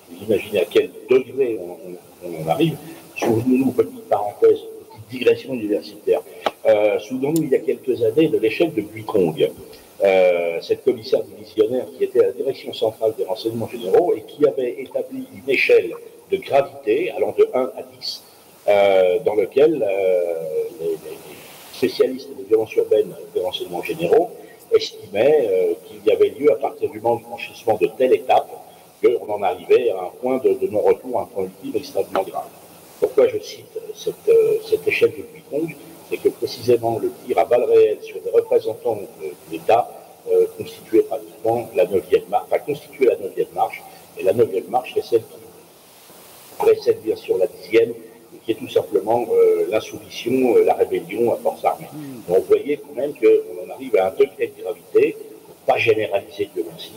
vous imaginez à quel degré on, en arrive. Souvenons-nous, petite parenthèse, petite digression universitaire. Euh, Souvenons-nous, il y a quelques années, de l'échelle de Buitrong. Euh, cette commissaire divisionnaire qui était à la direction centrale des renseignements généraux et qui avait établi une échelle de gravité allant de 1 à 10, euh, dans lequel euh, les, les, spécialistes des violences urbaines des renseignements généraux estimaient euh, qu'il y avait lieu, à partir du moment du franchissement de telle étape, qu'on en arrivait à un point de, de non-retour, un point ultime extrêmement grave. Pourquoi je cite cette, euh, cette échelle de Puy-Kong C'est que précisément le tir à balles réelles sur des représentants de, l'État euh, constituait pratiquement la neuvième marche, enfin constituait la neuvième marche, et la neuvième marche c'est celle qui précède bien sûr la dixième, qui est tout simplement euh, l'insoumission, euh, la rébellion à force armée. Donc, vous voyez quand même qu'on en arrive à un degré de gravité, pour pas généraliser Dieu merci,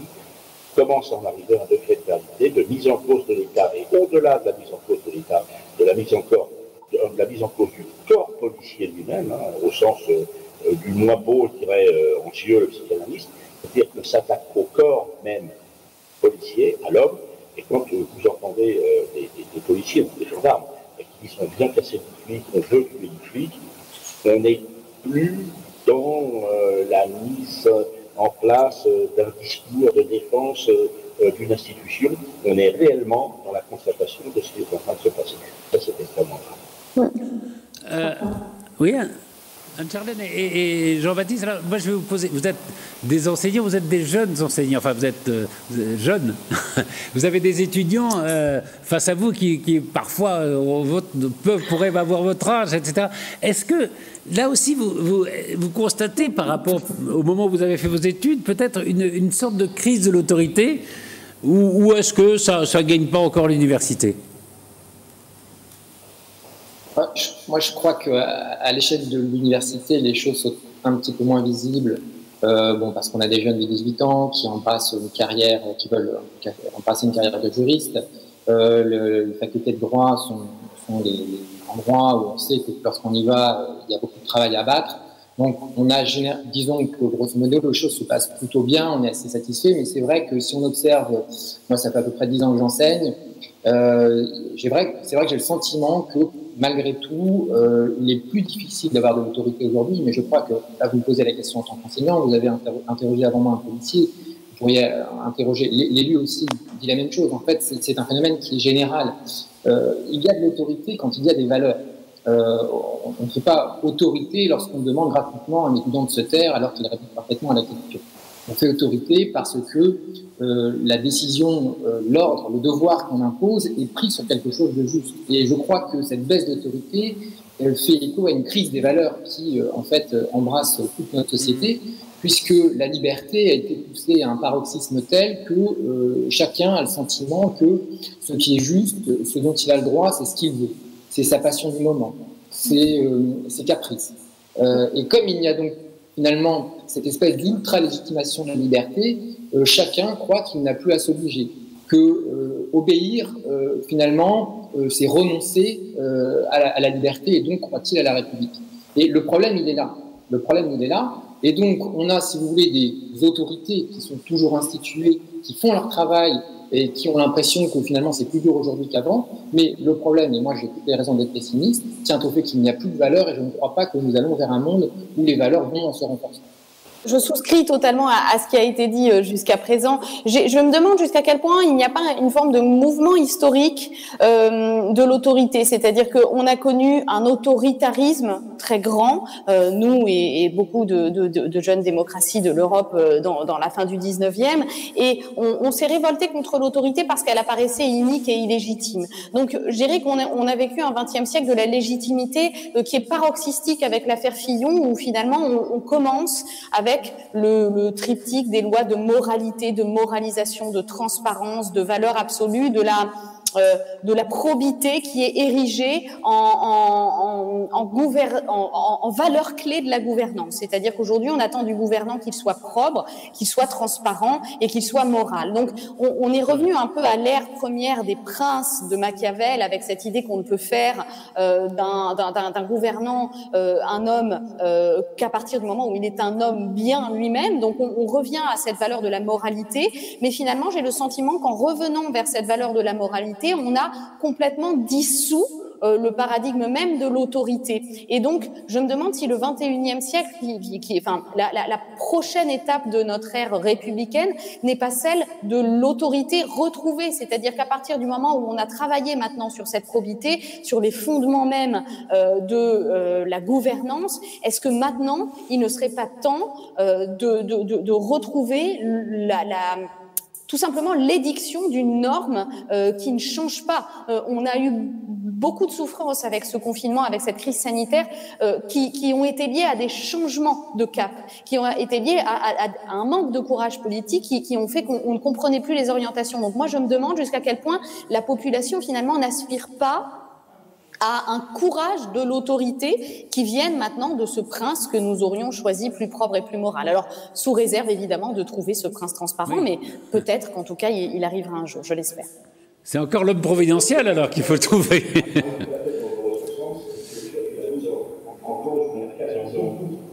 commence à en arriver à un degré de gravité, de mise en cause de l'État, et au-delà de la mise en cause de l'État, de la mise en, corps, de, la mise en cause du corps policier lui-même, hein, au sens euh, du moins beau, je dirais, euh, en le psychanalyste, c'est-à-dire que s'attaque au corps même policier, à l'homme, et quand euh, vous entendez des, des, des, policiers ou des gendarmes qui sont bien cassés du flic, on veut tuer du flic, on n'est plus dans la mise en place d'un discours de défense euh, d'une institution, on est réellement dans la constatation de ce qui est en train de se passer. Ça, c'est extrêmement grave. Euh, oui, Anne-Charlène et, Jean-Baptiste, moi je vais vous poser, vous êtes des enseignants, vous êtes des jeunes enseignants, enfin vous êtes, euh, jeunes, vous avez des étudiants euh, face à vous qui, parfois euh, peuvent, pourraient avoir votre âge, etc. Est-ce que là aussi vous, constatez par rapport au moment où vous avez fait vos études peut-être une, une sorte de crise de l'autorité ou, ou est-ce que ça ne gagne pas encore l'université? Moi, je crois qu'à l'échelle de l'université, les choses sont un petit peu moins visibles. Euh, bon, parce qu'on a des jeunes de 18 ans qui en passent une carrière, qui veulent en passer une carrière de juriste. Euh, le, les facultés de droit sont, sont des endroits où on sait que lorsqu'on y va, il y a beaucoup de travail à battre. Donc, on a, disons que grosso modo, les choses se passent plutôt bien, on est assez satisfait, mais c'est vrai que si on observe, moi, ça fait à peu près 10 ans que j'enseigne, euh, c'est vrai que j'ai le sentiment que malgré tout, euh, il est plus difficile d'avoir de l'autorité aujourd'hui, mais je crois que là, vous me posez la question en tant qu'enseignant, vous avez interrogé avant moi un policier, vous pourriez euh, interroger l'élu aussi, dit la même chose. En fait, c'est un phénomène qui est général. Euh, il y a de l'autorité quand il y a des valeurs. On ne fait pas autorité lorsqu'on demande gratuitement à un étudiant de se taire alors qu'il répond parfaitement à la question. On fait autorité parce que euh, la décision, euh, l'ordre, le devoir qu'on impose est pris sur quelque chose de juste. Et je crois que cette baisse d'autorité fait écho à une crise des valeurs qui, euh, en fait, embrasse toute notre société, puisque la liberté a été poussée à un paroxysme tel que euh, chacun a le sentiment que ce qui est juste, ce dont il a le droit, c'est ce qu'il veut. C'est sa passion du moment, c'est ses caprices. et comme il y a donc finalement cette espèce d'ultra-légitimation de la liberté, euh, chacun croit qu'il n'a plus à s'obliger, que euh, obéir euh, finalement c'est renoncer à la, à, la, liberté et donc croit-il à la République. Et le problème il est là. Le problème il est là. Et donc on a, si vous voulez, des autorités qui sont toujours instituées, qui font leur travail et qui ont l'impression que finalement c'est plus dur aujourd'hui qu'avant. Mais le problème, et moi j'ai toutes les raisons d'être pessimiste, tient au fait qu'il n'y a plus de valeur et je ne crois pas que nous allons vers un monde où les valeurs vont en se renforcer. Je souscris totalement à, ce qui a été dit euh, jusqu'à présent. Je me demande jusqu'à quel point il n'y a pas une forme de mouvement historique euh, de l'autorité, c'est-à-dire qu'on a connu un autoritarisme très grand, euh, nous et, beaucoup de, jeunes démocraties de l'Europe dans, la fin du 19e, et on, s'est révolté contre l'autorité parce qu'elle apparaissait inique et illégitime. Donc je dirais qu'on a, on a vécu un 20e siècle de la légitimité qui est paroxystique avec l'affaire Fillon, où finalement on commence avec le, triptyque des lois de moralité, de moralisation, de transparence, de valeur absolue, de la euh, de la probité qui est érigée en, en, en, en, valeur clé de la gouvernance. C'est-à-dire qu'aujourd'hui, on attend du gouvernant qu'il soit propre, qu'il soit transparent et qu'il soit moral. Donc, on, on est revenu un peu à l'ère première des princes de Machiavel avec cette idée qu'on ne peut faire euh, d'un gouvernant euh, un homme euh, qu'à partir du moment où il est un homme bien lui-même. Donc, on, on revient à cette valeur de la moralité. Mais finalement, j'ai le sentiment qu'en revenant vers cette valeur de la moralité, on a complètement dissous euh, le paradigme même de l'autorité. Et donc, je me demande si le 21e siècle, qui, qui, enfin, la, prochaine étape de notre ère républicaine n'est pas celle de l'autorité retrouvée. C'est-à-dire qu'à partir du moment où on a travaillé maintenant sur cette probité, sur les fondements même euh, de euh, la gouvernance, est-ce que maintenant, il ne serait pas temps de, retrouver la tout simplement l'édiction d'une norme euh, qui ne change pas. Euh, on a eu beaucoup de souffrances avec ce confinement, avec cette crise sanitaire, euh, qui, qui, ont été liées à des changements de cap, qui ont été liés à, à, à un manque de courage politique, qui, qui ont fait qu'on ne comprenait plus les orientations. Donc moi, je me demande jusqu'à quel point la population finalement n'aspire pas à un courage de l'autorité qui vienne maintenant de ce prince que nous aurions choisi plus propre et plus moral. Alors, sous réserve évidemment de trouver ce prince transparent, mais peut-être qu'en tout cas, il, arrivera un jour, je l'espère. C'est encore l'homme providentiel alors qu'il faut le trouver.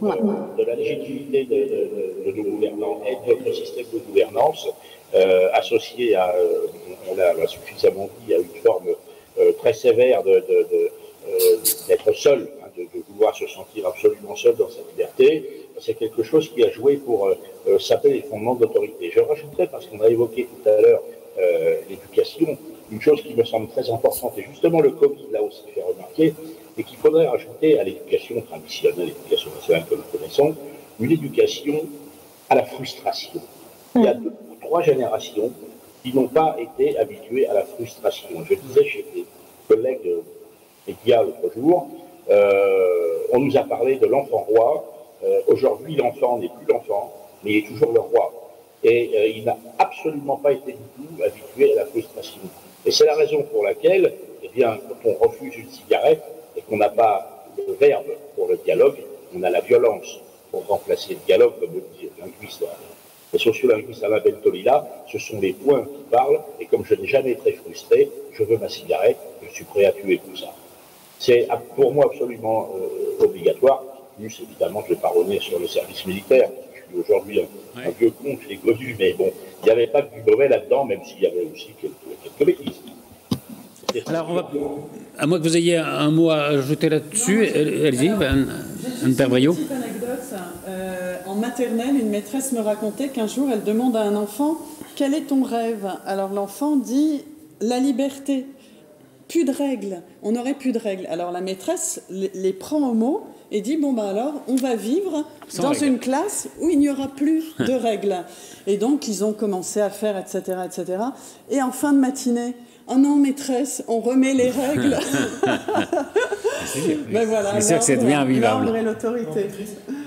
de la légitimité de, nos gouvernants et de notre système de gouvernance, euh, associé à, euh, on l'a suffisamment dit, à une forme euh, très sévère d'être de, de, euh, seul, hein, de, vouloir se sentir absolument seul dans sa liberté, c'est quelque chose qui a joué pour euh, s'appeler les fondements d'autorité. Je rajouterais, parce qu'on a évoqué tout à l'heure l'éducation, une chose qui me semble très importante, et justement le Covid l'a aussi fait remarquer, et qu'il faudrait rajouter à l'éducation traditionnelle, l'éducation nationale que nous connaissons, une éducation à la frustration. Il y a deux ou trois générations qui n'ont pas été habitués à la frustration. Je disais chez des collègues médias l'autre jour, euh, on nous a parlé de l'enfant roi. Euh, aujourd'hui, l'enfant n'est plus l'enfant, mais il est toujours le roi. Et euh, il n'a absolument pas été du tout habitué à la frustration. Et c'est la raison pour laquelle, eh bien, quand on refuse une cigarette et qu'on n'a pas le verbe pour le dialogue, on a la violence pour remplacer le dialogue, comme le dit linguiste les sociolinguistes Alain Bentolila, ce sont les points qui parlent, et comme je n'ai jamais été frustré, je veux ma cigarette, je suis prêt à tuer tout ça. C'est pour moi absolument euh, obligatoire, plus évidemment vais pas revenir sur le service militaire, je suis aujourd'hui un, vieux con, je l'ai connu, mais bon, il n'y avait pas que du mauvais là-dedans, même s'il y avait aussi quelques, quelques bêtises. Alors, on va, à moins que vous ayez un mot à ajouter là-dessus, allez-y, Anne Père en maternelle, une maîtresse me racontait qu'un jour, elle demande à un enfant Quel est ton rêve? Alors l'enfant dit La liberté. Plus de règles. On n'aurait plus de règles. Alors la maîtresse les, prend au mot et dit Bon, ben alors, on va vivre dans une classe où il n'y aura plus de règles. Et donc, ils ont commencé à faire, etc., etc. Et en fin de matinée, Oh non, maîtresse, on remet les règles. Mais voilà, c'est que c'est bien vivable. et l'autorité.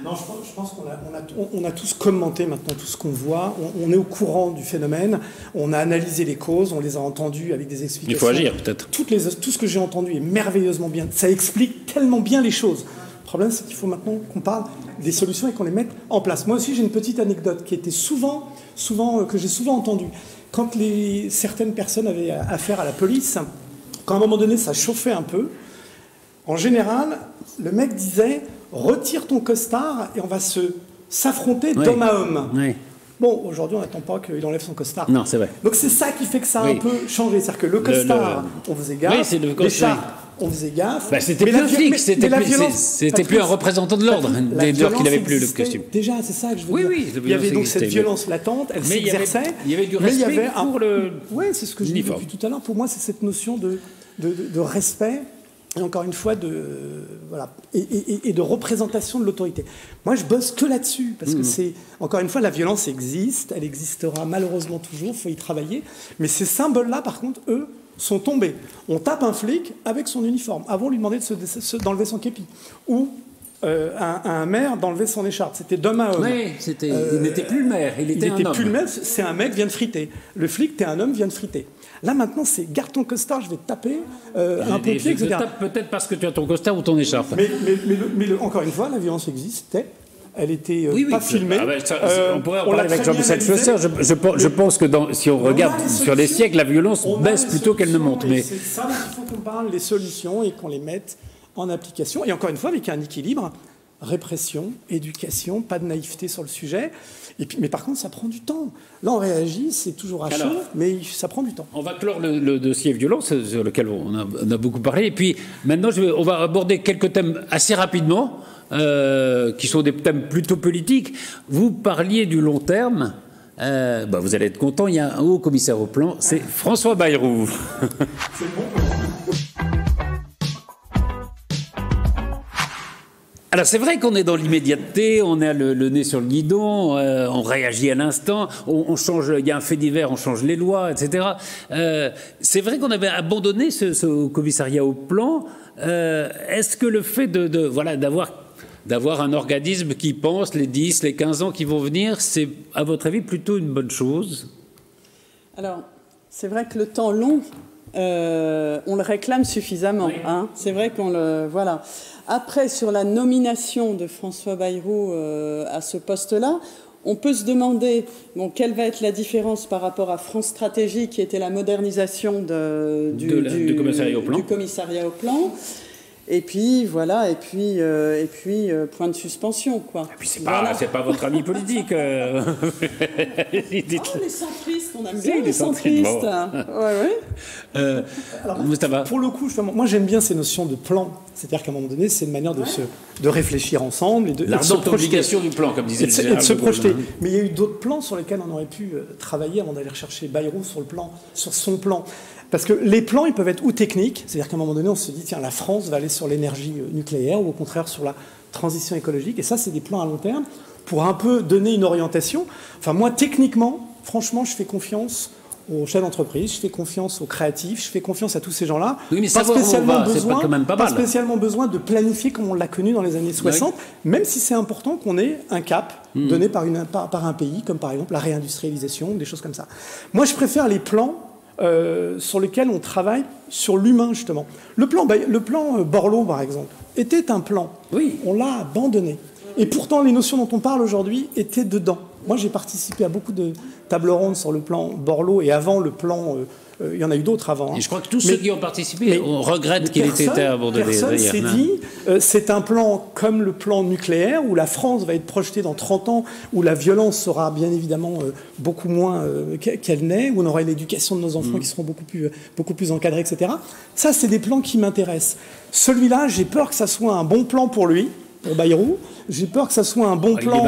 Non, je pense, qu'on a, on a, tous commenté maintenant tout ce qu'on voit. On, est au courant du phénomène. On a analysé les causes. On les a entendues avec des explications. Il faut agir, peut-être. Toutes les, tout ce que j'ai entendu est merveilleusement bien. Ça explique tellement bien les choses. Le problème, c'est qu'il faut maintenant qu'on parle des solutions et qu'on les mette en place. Moi aussi, j'ai une petite anecdote qui était souvent, souvent, euh, que j'ai souvent entendue quand les, certaines personnes avaient affaire à la police, quand à un moment donné ça chauffait un peu, en général, le mec disait retire ton costard et on va se s'affronter d'homme à homme. Bon, aujourd'hui, on n'attend pas qu'il enlève son costard. Non, c'est vrai. Donc c'est ça qui fait que ça a un peu changé. C'est-à-dire que le costard, on faisait gaffe. Oui, c'est le costard. On faisait gaffe. Bah, c'était plus un flic, c'était plus, plus, un représentant de l'ordre, dès lors qu'il n'avait plus le costume. Déjà, c'est ça que je veux oui, dire. Oui, il y avait donc cette violence latente, elle s'exerçait. Il y avait du respect pour le. Oui, c'est ce que je dis depuis tout à l'heure. Pour moi, c'est cette notion de, de, respect et encore une fois de voilà et, de représentation de l'autorité. Moi, je bosse que là-dessus parce que mmh. c'est encore une fois la violence existe, elle existera malheureusement toujours, il faut y travailler. Mais ces symboles-là, par contre, eux, sont tombés. On tape un flic avec son uniforme. Avant, on lui demandait d'enlever son képi. Ou euh, un, maire d'enlever son écharpe. C'était d'homme à homme. Oui, c'était, il n'était plus le maire, il était il n'était plus le maire, c'est un mec vient de friter. Le flic, t'es un homme, vient de friter. Là maintenant, c'est garde ton costard, je vais te taper, euh, un pompier, etc. tape peut-être parce que tu as ton costard ou ton écharpe. Mais, mais, encore une fois, la violence existait elle était euh, pas filmée. Ah on pourrait en parler avec Jean-Michel Chausser. Je, je, pense que dans, si on regarde sur les siècles, la violence baisse plutôt qu'elle ne monte. Mais c'est ça il faut qu'on parle les solutions et qu'on les mette en application. Et encore une fois, avec un équilibre répression, éducation, pas de naïveté sur le sujet. Et puis, mais par contre, ça prend du temps. Là, on réagit, c'est toujours à chaud, mais ça prend du temps. On va clore le, dossier violence, sur lequel on a, beaucoup parlé. Et puis, maintenant, je on va aborder quelques thèmes assez rapidement, euh, qui sont des thèmes plutôt politiques. Vous parliez du long terme. Euh, bah, vous allez être content, il y a un haut commissaire au plan, c'est François Bayrou. c'est bon. Alors c'est vrai qu'on est dans l'immédiateté, on a le, nez sur le guidon, euh, on réagit à l'instant, on, change, il y a un fait divers, on change les lois, etc. Euh, c'est vrai qu'on avait abandonné ce, commissariat au plan. Est-ce que le fait de, voilà d'avoir d'avoir un organisme qui pense les 10, les 15 ans qui vont venir, c'est à votre avis plutôt une bonne chose? Alors c'est vrai que le temps long, on le réclame suffisamment. Hein. c'est vrai qu'on le voilà. Après, sur la nomination de François Bayrou euh, à ce poste-là, on peut se demander bon, quelle va être la différence par rapport à France Stratégie, qui était la modernisation de, du, commissariat au plan. Du commissariat au plan. Et puis voilà, et puis euh, et puis euh, point de suspension quoi. Et puis c'est pas c'est pas votre ami politique. Euh... oh, les centristes, on aime bien les, centristes. Ouais, ouais. Euh, Alors, pour le coup, moi j'aime bien ces notions de plan. C'est-à-dire qu'à un moment donné, c'est une manière de se de réfléchir ensemble et de, la obligation du plan, comme disait le Et de se projeter. Hein. Mais il y a eu d'autres plans sur lesquels on aurait pu travailler avant d'aller rechercher Bayrou sur le plan, sur son plan. Parce que les plans, ils peuvent être ou techniques, c'est-à-dire qu'à un moment donné, on se dit, tiens, la France va aller sur l'énergie euh, nucléaire, ou au contraire sur la transition écologique. Et ça, c'est des plans à long terme pour un peu donner une orientation. Enfin, moi, techniquement, franchement, je fais confiance aux chefs d'entreprise, je fais confiance aux créatifs, je fais confiance à tous ces gens-là. Oui, mais pas spécialement, besoin, quand même pas, spécialement besoin de planifier comme on l'a connu dans les années 60, même si c'est important qu'on ait un cap hmm. donné par, une, par un pays, comme par exemple la réindustrialisation, des choses comme ça. Moi, je préfère les plans euh, sur lequel on travaille sur l'humain, justement. Le plan, le plan euh, Borloo, par exemple, était un plan. Oui. On l'a abandonné. Et pourtant, les notions dont on parle aujourd'hui étaient dedans. Moi, j'ai participé à beaucoup de tables rondes sur le plan Borloo et avant le plan euh, euh, il y en a eu d'autres avant. Hein. Et je crois que tous ceux qui ont participé on regrette qu'il ait été abandonné. Personne s'est dit, euh, c'est un plan comme le plan nucléaire, où la France va être projetée dans 30 ans, où la violence sera bien évidemment euh, beaucoup moins qu'elle n'est, où on aura l'éducation de nos enfants mm. qui seront beaucoup plus, beaucoup plus encadrés, etc. Ça, c'est des plans qui m'intéressent. Celui-là, j'ai peur que ça soit un bon plan pour lui, pour Bayrou. J'ai peur que ça soit un bon plan,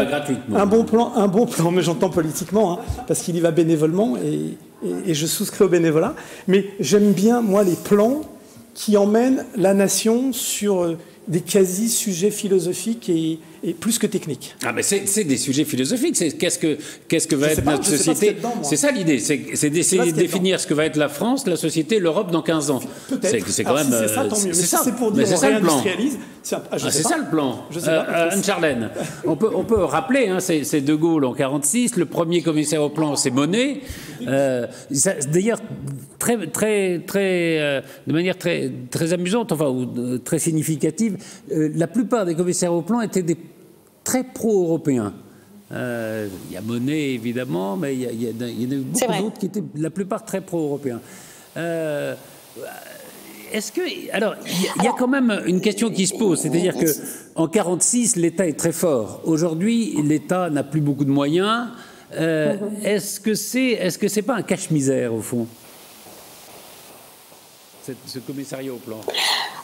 un bon plan, un bon plan, mais j'entends politiquement, hein, parce qu'il y va bénévolement et, et, je souscris au bénévolat, mais j'aime bien, moi, les plans qui emmènent la nation sur euh, des quasi-sujets philosophiques et, plus que techniques. Ah, mais c'est des sujets philosophiques. Qu'est-ce que, qu'est-ce que va être notre société C'est ça l'idée. C'est d'essayer de définir ce que va être la France, la société, l'Europe dans 15 ans. C'est quand même. C'est ça, tant mieux. Ça. C'est pour dire le plan. C'est ah, ça le plan. Euh, Anne-Charlène, on peut, on peut rappeler, hein, c'est De Gaulle en 46, le premier commissaire au plan, c'est Monet. Euh, D'ailleurs, très, très, très, euh, de manière très, très amusante, enfin, ou, euh, très significative, euh, la plupart des commissaires au plan étaient des très pro-européens. Il y a Monet, évidemment, mais il y, y, en a beaucoup d'autres qui étaient la plupart très pro-européens. Est-ce que alors il y, a quand même une question qui se pose, c'est-à-dire que en 46 l'État est très fort. Aujourd'hui, l'État n'a plus beaucoup de moyens. est-ce que c'est est-ce que c'est pas un cache-misère au fond? Ce commissariat au plan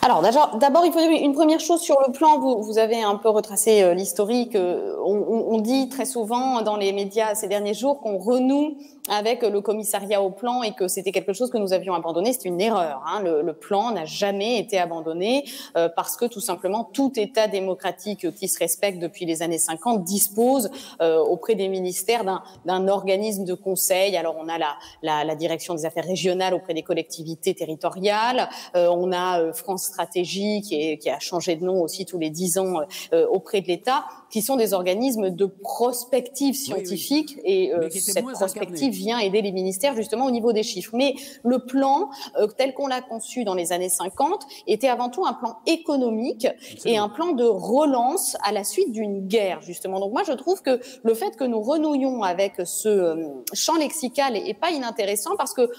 alors d'abord, il faut une première chose sur le plan. Vous, vous avez un peu retracé euh, l'historique. Euh, on, on, dit très souvent dans les médias ces derniers jours qu'on renoue avec le commissariat au plan et que c'était quelque chose que nous avions abandonné. C'est une erreur. Hein. Le, le, plan n'a jamais été abandonné euh, parce que tout simplement tout État démocratique qui se respecte depuis les années 50 dispose euh, auprès des ministères d'un organisme de conseil. Alors on a la, la, la, direction des affaires régionales auprès des collectivités territoriales. Euh, on a France Stratégie qui, est, qui, a changé de nom aussi tous les dix ans auprès de l'État, qui sont des organismes de prospective scientifique et cette prospective vient aider les ministères justement au niveau des chiffres. Mais le plan, euh, tel qu'on l'a conçu dans les années 50, était avant tout un plan économique et un plan de relance à la suite d'une guerre, justement. Donc moi, je trouve que le fait que nous renouions avec ce euh, champ lexical est pas inintéressant parce que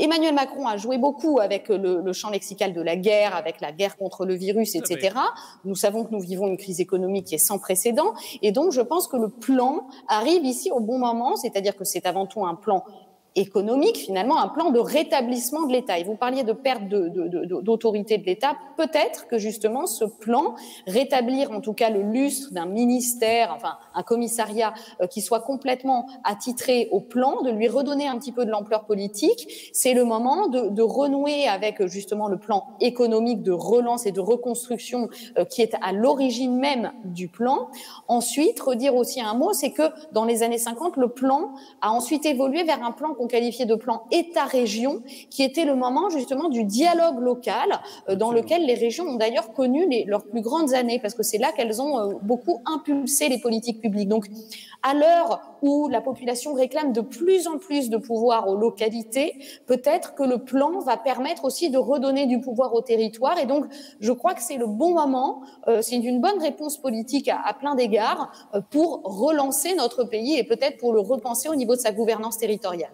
Emmanuel Macron a joué beaucoup avec le, le, champ lexical de la guerre, avec la guerre contre le virus, etc. Nous savons que nous vivons une crise économique qui est sans précédent. Et donc, je pense que le plan arrive ici au bon moment, c'est-à-dire que c'est avant tout un plan économique, finalement, un plan de rétablissement de l'État. Et vous parliez de perte d'autorité de, l'État. Peut-être que justement ce plan, rétablir en tout cas le lustre d'un ministère, enfin un commissariat euh, qui soit complètement attitré au plan, de lui redonner un petit peu de l'ampleur politique, c'est le moment de, de, renouer avec justement le plan économique de relance et de reconstruction euh, qui est à l'origine même du plan. Ensuite, redire aussi un mot, c'est que dans les années 50, le plan a ensuite évolué vers un plan qu'on qualifiait de plan État-région, qui était le moment justement du dialogue local, euh, dans lequel les régions ont d'ailleurs connu les, leurs plus grandes années, parce que c'est là qu'elles ont euh, beaucoup impulsé les politiques publiques. Donc, à l'heure où la population réclame de plus en plus de pouvoir aux localités, peut-être que le plan va permettre aussi de redonner du pouvoir au territoire. Et donc, je crois que c'est le bon moment, euh, c'est une bonne réponse politique à, à plein d'égards pour relancer notre pays et peut-être pour le repenser au niveau de sa gouvernance territoriale.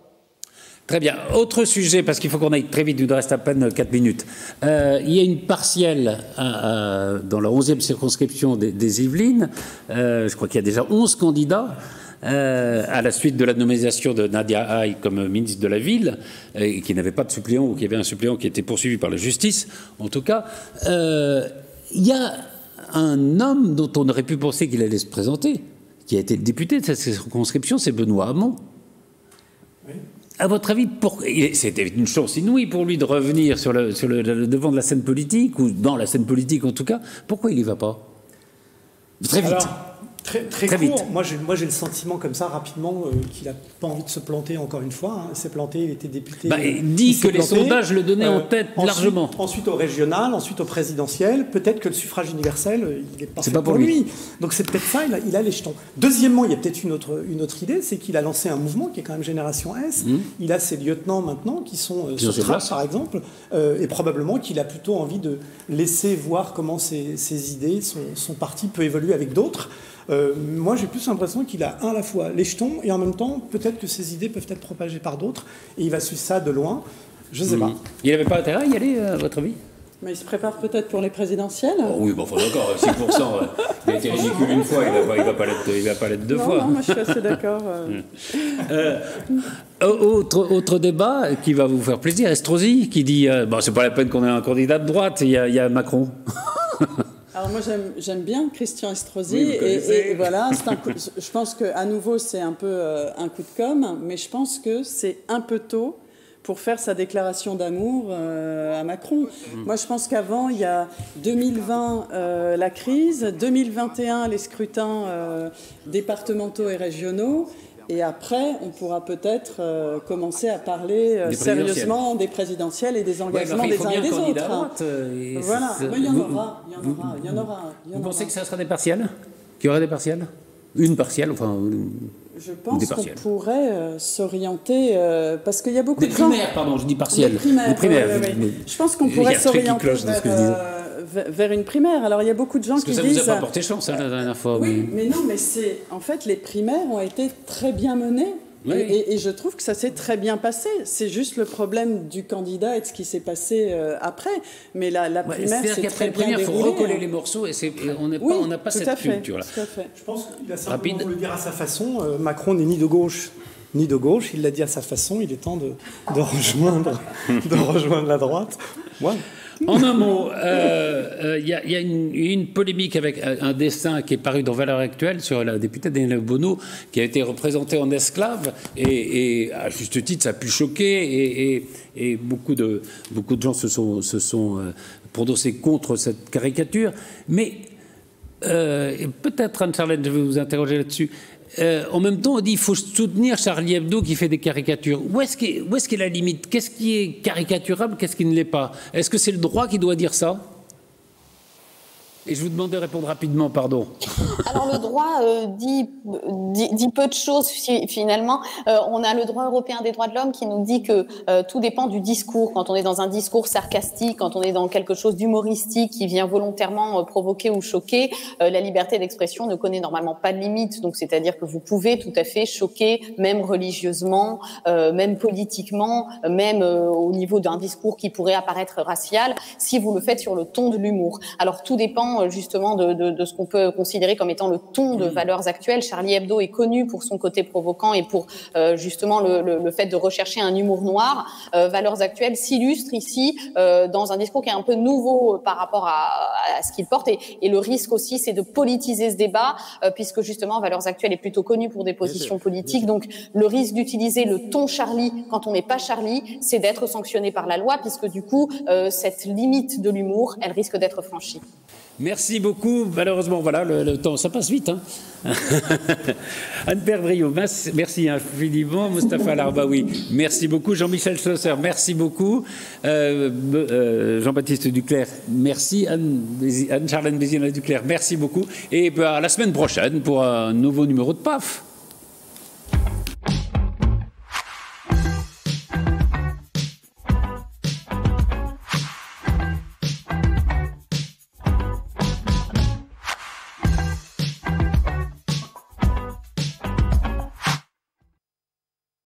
Très bien. Autre sujet, parce qu'il faut qu'on aille très vite, il nous reste à peine 4 minutes. Euh, il y a une partielle à, à, dans la 11e circonscription des, des Yvelines. Euh, je crois qu'il y a déjà 11 candidats. Euh, à la suite de la nomination de Nadia Haye comme ministre de la Ville, et qui n'avait pas de suppléant ou qui avait un suppléant qui était poursuivi par la justice, en tout cas, euh, il y a un homme dont on aurait pu penser qu'il allait se présenter, qui a été député de cette circonscription, c'est Benoît Hamon. À votre avis, c'était une chance inouïe pour lui de revenir sur, le, devant de la scène politique, ou dans la scène politique en tout cas. Pourquoi il n'y va pas? Très vite. Très, très, très court. Vite. Moi, j'ai, moi, j'ai le sentiment comme ça, rapidement, euh, qu'il n'a pas envie de se planter encore une fois. Hein. Il s'est planté, il était député. Bah, il dit il que les sondages le donnaient euh, en tête ensuite, largement. Ensuite au régional, ensuite au présidentiel. Peut-être que le suffrage universel, euh, il n'est pas c'est fait pas pour lui. lui. Donc c'est peut-être ça, il a, il a, les jetons. Deuxièmement, il y a peut-être une autre, une autre idée, c'est qu'il a lancé un mouvement qui est quand même Génération S. Mmh. Il a ses lieutenants maintenant qui sont euh, Sotras, par exemple, euh, et probablement qu'il a plutôt envie de laisser voir comment ses, ses idées, son, son parti peut évoluer avec d'autres. Euh, moi, j'ai plus l'impression qu'il a un à la fois les jetons et en même temps, peut-être que ses idées peuvent être propagées par d'autres et il va suivre ça de loin. Je ne sais mmh. pas. Il n'avait pas intérêt à y aller, à votre avis? Mais il se prépare peut-être pour les présidentielles oh Oui, bon, enfin, d'accord, 6%, euh, il a été ridicule une fois, il ne va, va, pas l'être deux non, fois. Non, moi je suis assez d'accord. Euh... euh, autre, autre débat qui va vous faire plaisir, Estrosi, qui dit euh, bon, c'est pas la peine qu'on ait un candidat de droite, il y a, il y a Macron. Alors moi j'aime bien Christian Estrosi oui, et, et, voilà, un coup, je pense qu'à nouveau c'est un peu euh, un coup de com, mais je pense que c'est un peu tôt pour faire sa déclaration d'amour euh, à Macron. Mmh. Moi je pense qu'avant il y a 2020 euh, la crise, 2021 les scrutins euh, départementaux et régionaux. Et après, on pourra peut-être euh, commencer à parler euh, des sérieusement des présidentielles et des engagements ouais, des uns et des autres. Droite, euh, voilà, il y en aura, il y en aura, il y en aura. Il y en vous pensez que ça sera des partiels Qu'il y aurait des partiels Une partielle, enfin. Je pense qu'on pourrait euh, s'orienter euh, parce qu'il y a beaucoup des de primaires, pardon, je dis partielles. Des primaires. Des primaires. Ouais, ouais, je pense qu'on pourrait s'orienter vers, vers une primaire. Alors il y a beaucoup de gens Parce qui que ça disent. Ça vous a pas porté chance hein, la dernière fois. Oui, mais, mais non, mais c'est en fait les primaires ont été très bien menées. Oui. Et, et, je trouve que ça s'est très bien passé. C'est juste le problème du candidat et de ce qui s'est passé euh, après. Mais la, la ouais, primaire, c'est très bien primaire, il faut recoller les morceaux et, et on n'a oui, pas, pas cette culture-là. Je pense qu'il a simplement voulu le dire à sa façon. Euh, Macron n'est ni de gauche ni de gauche. Il l'a dit à sa façon. Il est temps de, de rejoindre, de rejoindre la droite. Ouais. En un mot, il y, a une, polémique avec un dessin qui est paru dans Valeurs Actuelles sur la députée Danielle Bono, qui a été représentée en esclave, et, à juste titre, ça a pu choquer, et, beaucoup, de, beaucoup de gens se sont, se sont prononcés contre cette caricature. Mais peut-être, Anne-Charlène, je vais vous interroger là-dessus. Euh, en même temps, on dit qu'il faut soutenir Charlie Hebdo qui fait des caricatures. Où est-ce qu'est est la limite? Qu'est-ce qui est caricaturable? Qu'est-ce qui ne l'est pas? Est-ce que c'est le droit qui doit dire ça? Et je vous demande de répondre rapidement, pardon. Alors le droit euh, dit, dit, peu de choses finalement. Euh, on a le droit européen des droits de l'homme qui nous dit que euh, tout dépend du discours. Quand on est dans un discours sarcastique, quand on est dans quelque chose d'humoristique qui vient volontairement provoquer ou choquer, la liberté d'expression ne connaît normalement pas de limite. Donc c'est-à-dire que vous pouvez tout à fait choquer, même religieusement, même politiquement, même au niveau d'un discours qui pourrait apparaître racial, si vous le faites sur le ton de l'humour. Alors tout dépend euh, justement de, ce qu'on peut considérer comme étant le ton de valeurs actuelles. Charlie Hebdo est connu pour son côté provoquant et pour euh, justement le, fait de rechercher un humour noir. Euh, valeurs actuelles s'illustre ici dans un discours qui est un peu nouveau par rapport à, ce qu'il porte et, et, le risque aussi c'est de politiser ce débat puisque justement Valeurs actuelles est plutôt connu pour des positions politiques. Donc le risque d'utiliser le ton Charlie quand on n'est pas Charlie, c'est d'être sanctionné par la loi puisque du coup cette limite de l'humour, elle risque d'être franchie. Merci beaucoup. Malheureusement, voilà, le, temps, ça passe vite. Hein Anne-Père Brio, merci infiniment. Mustapha Larbaoui, merci beaucoup. Jean-Michel Schlosser, merci beaucoup. Euh, euh, Jean-Baptiste Duclerc, merci. Anne-Charlène Bézina Duclerc, merci beaucoup. Et bah, à la semaine prochaine pour un nouveau numéro de PAF.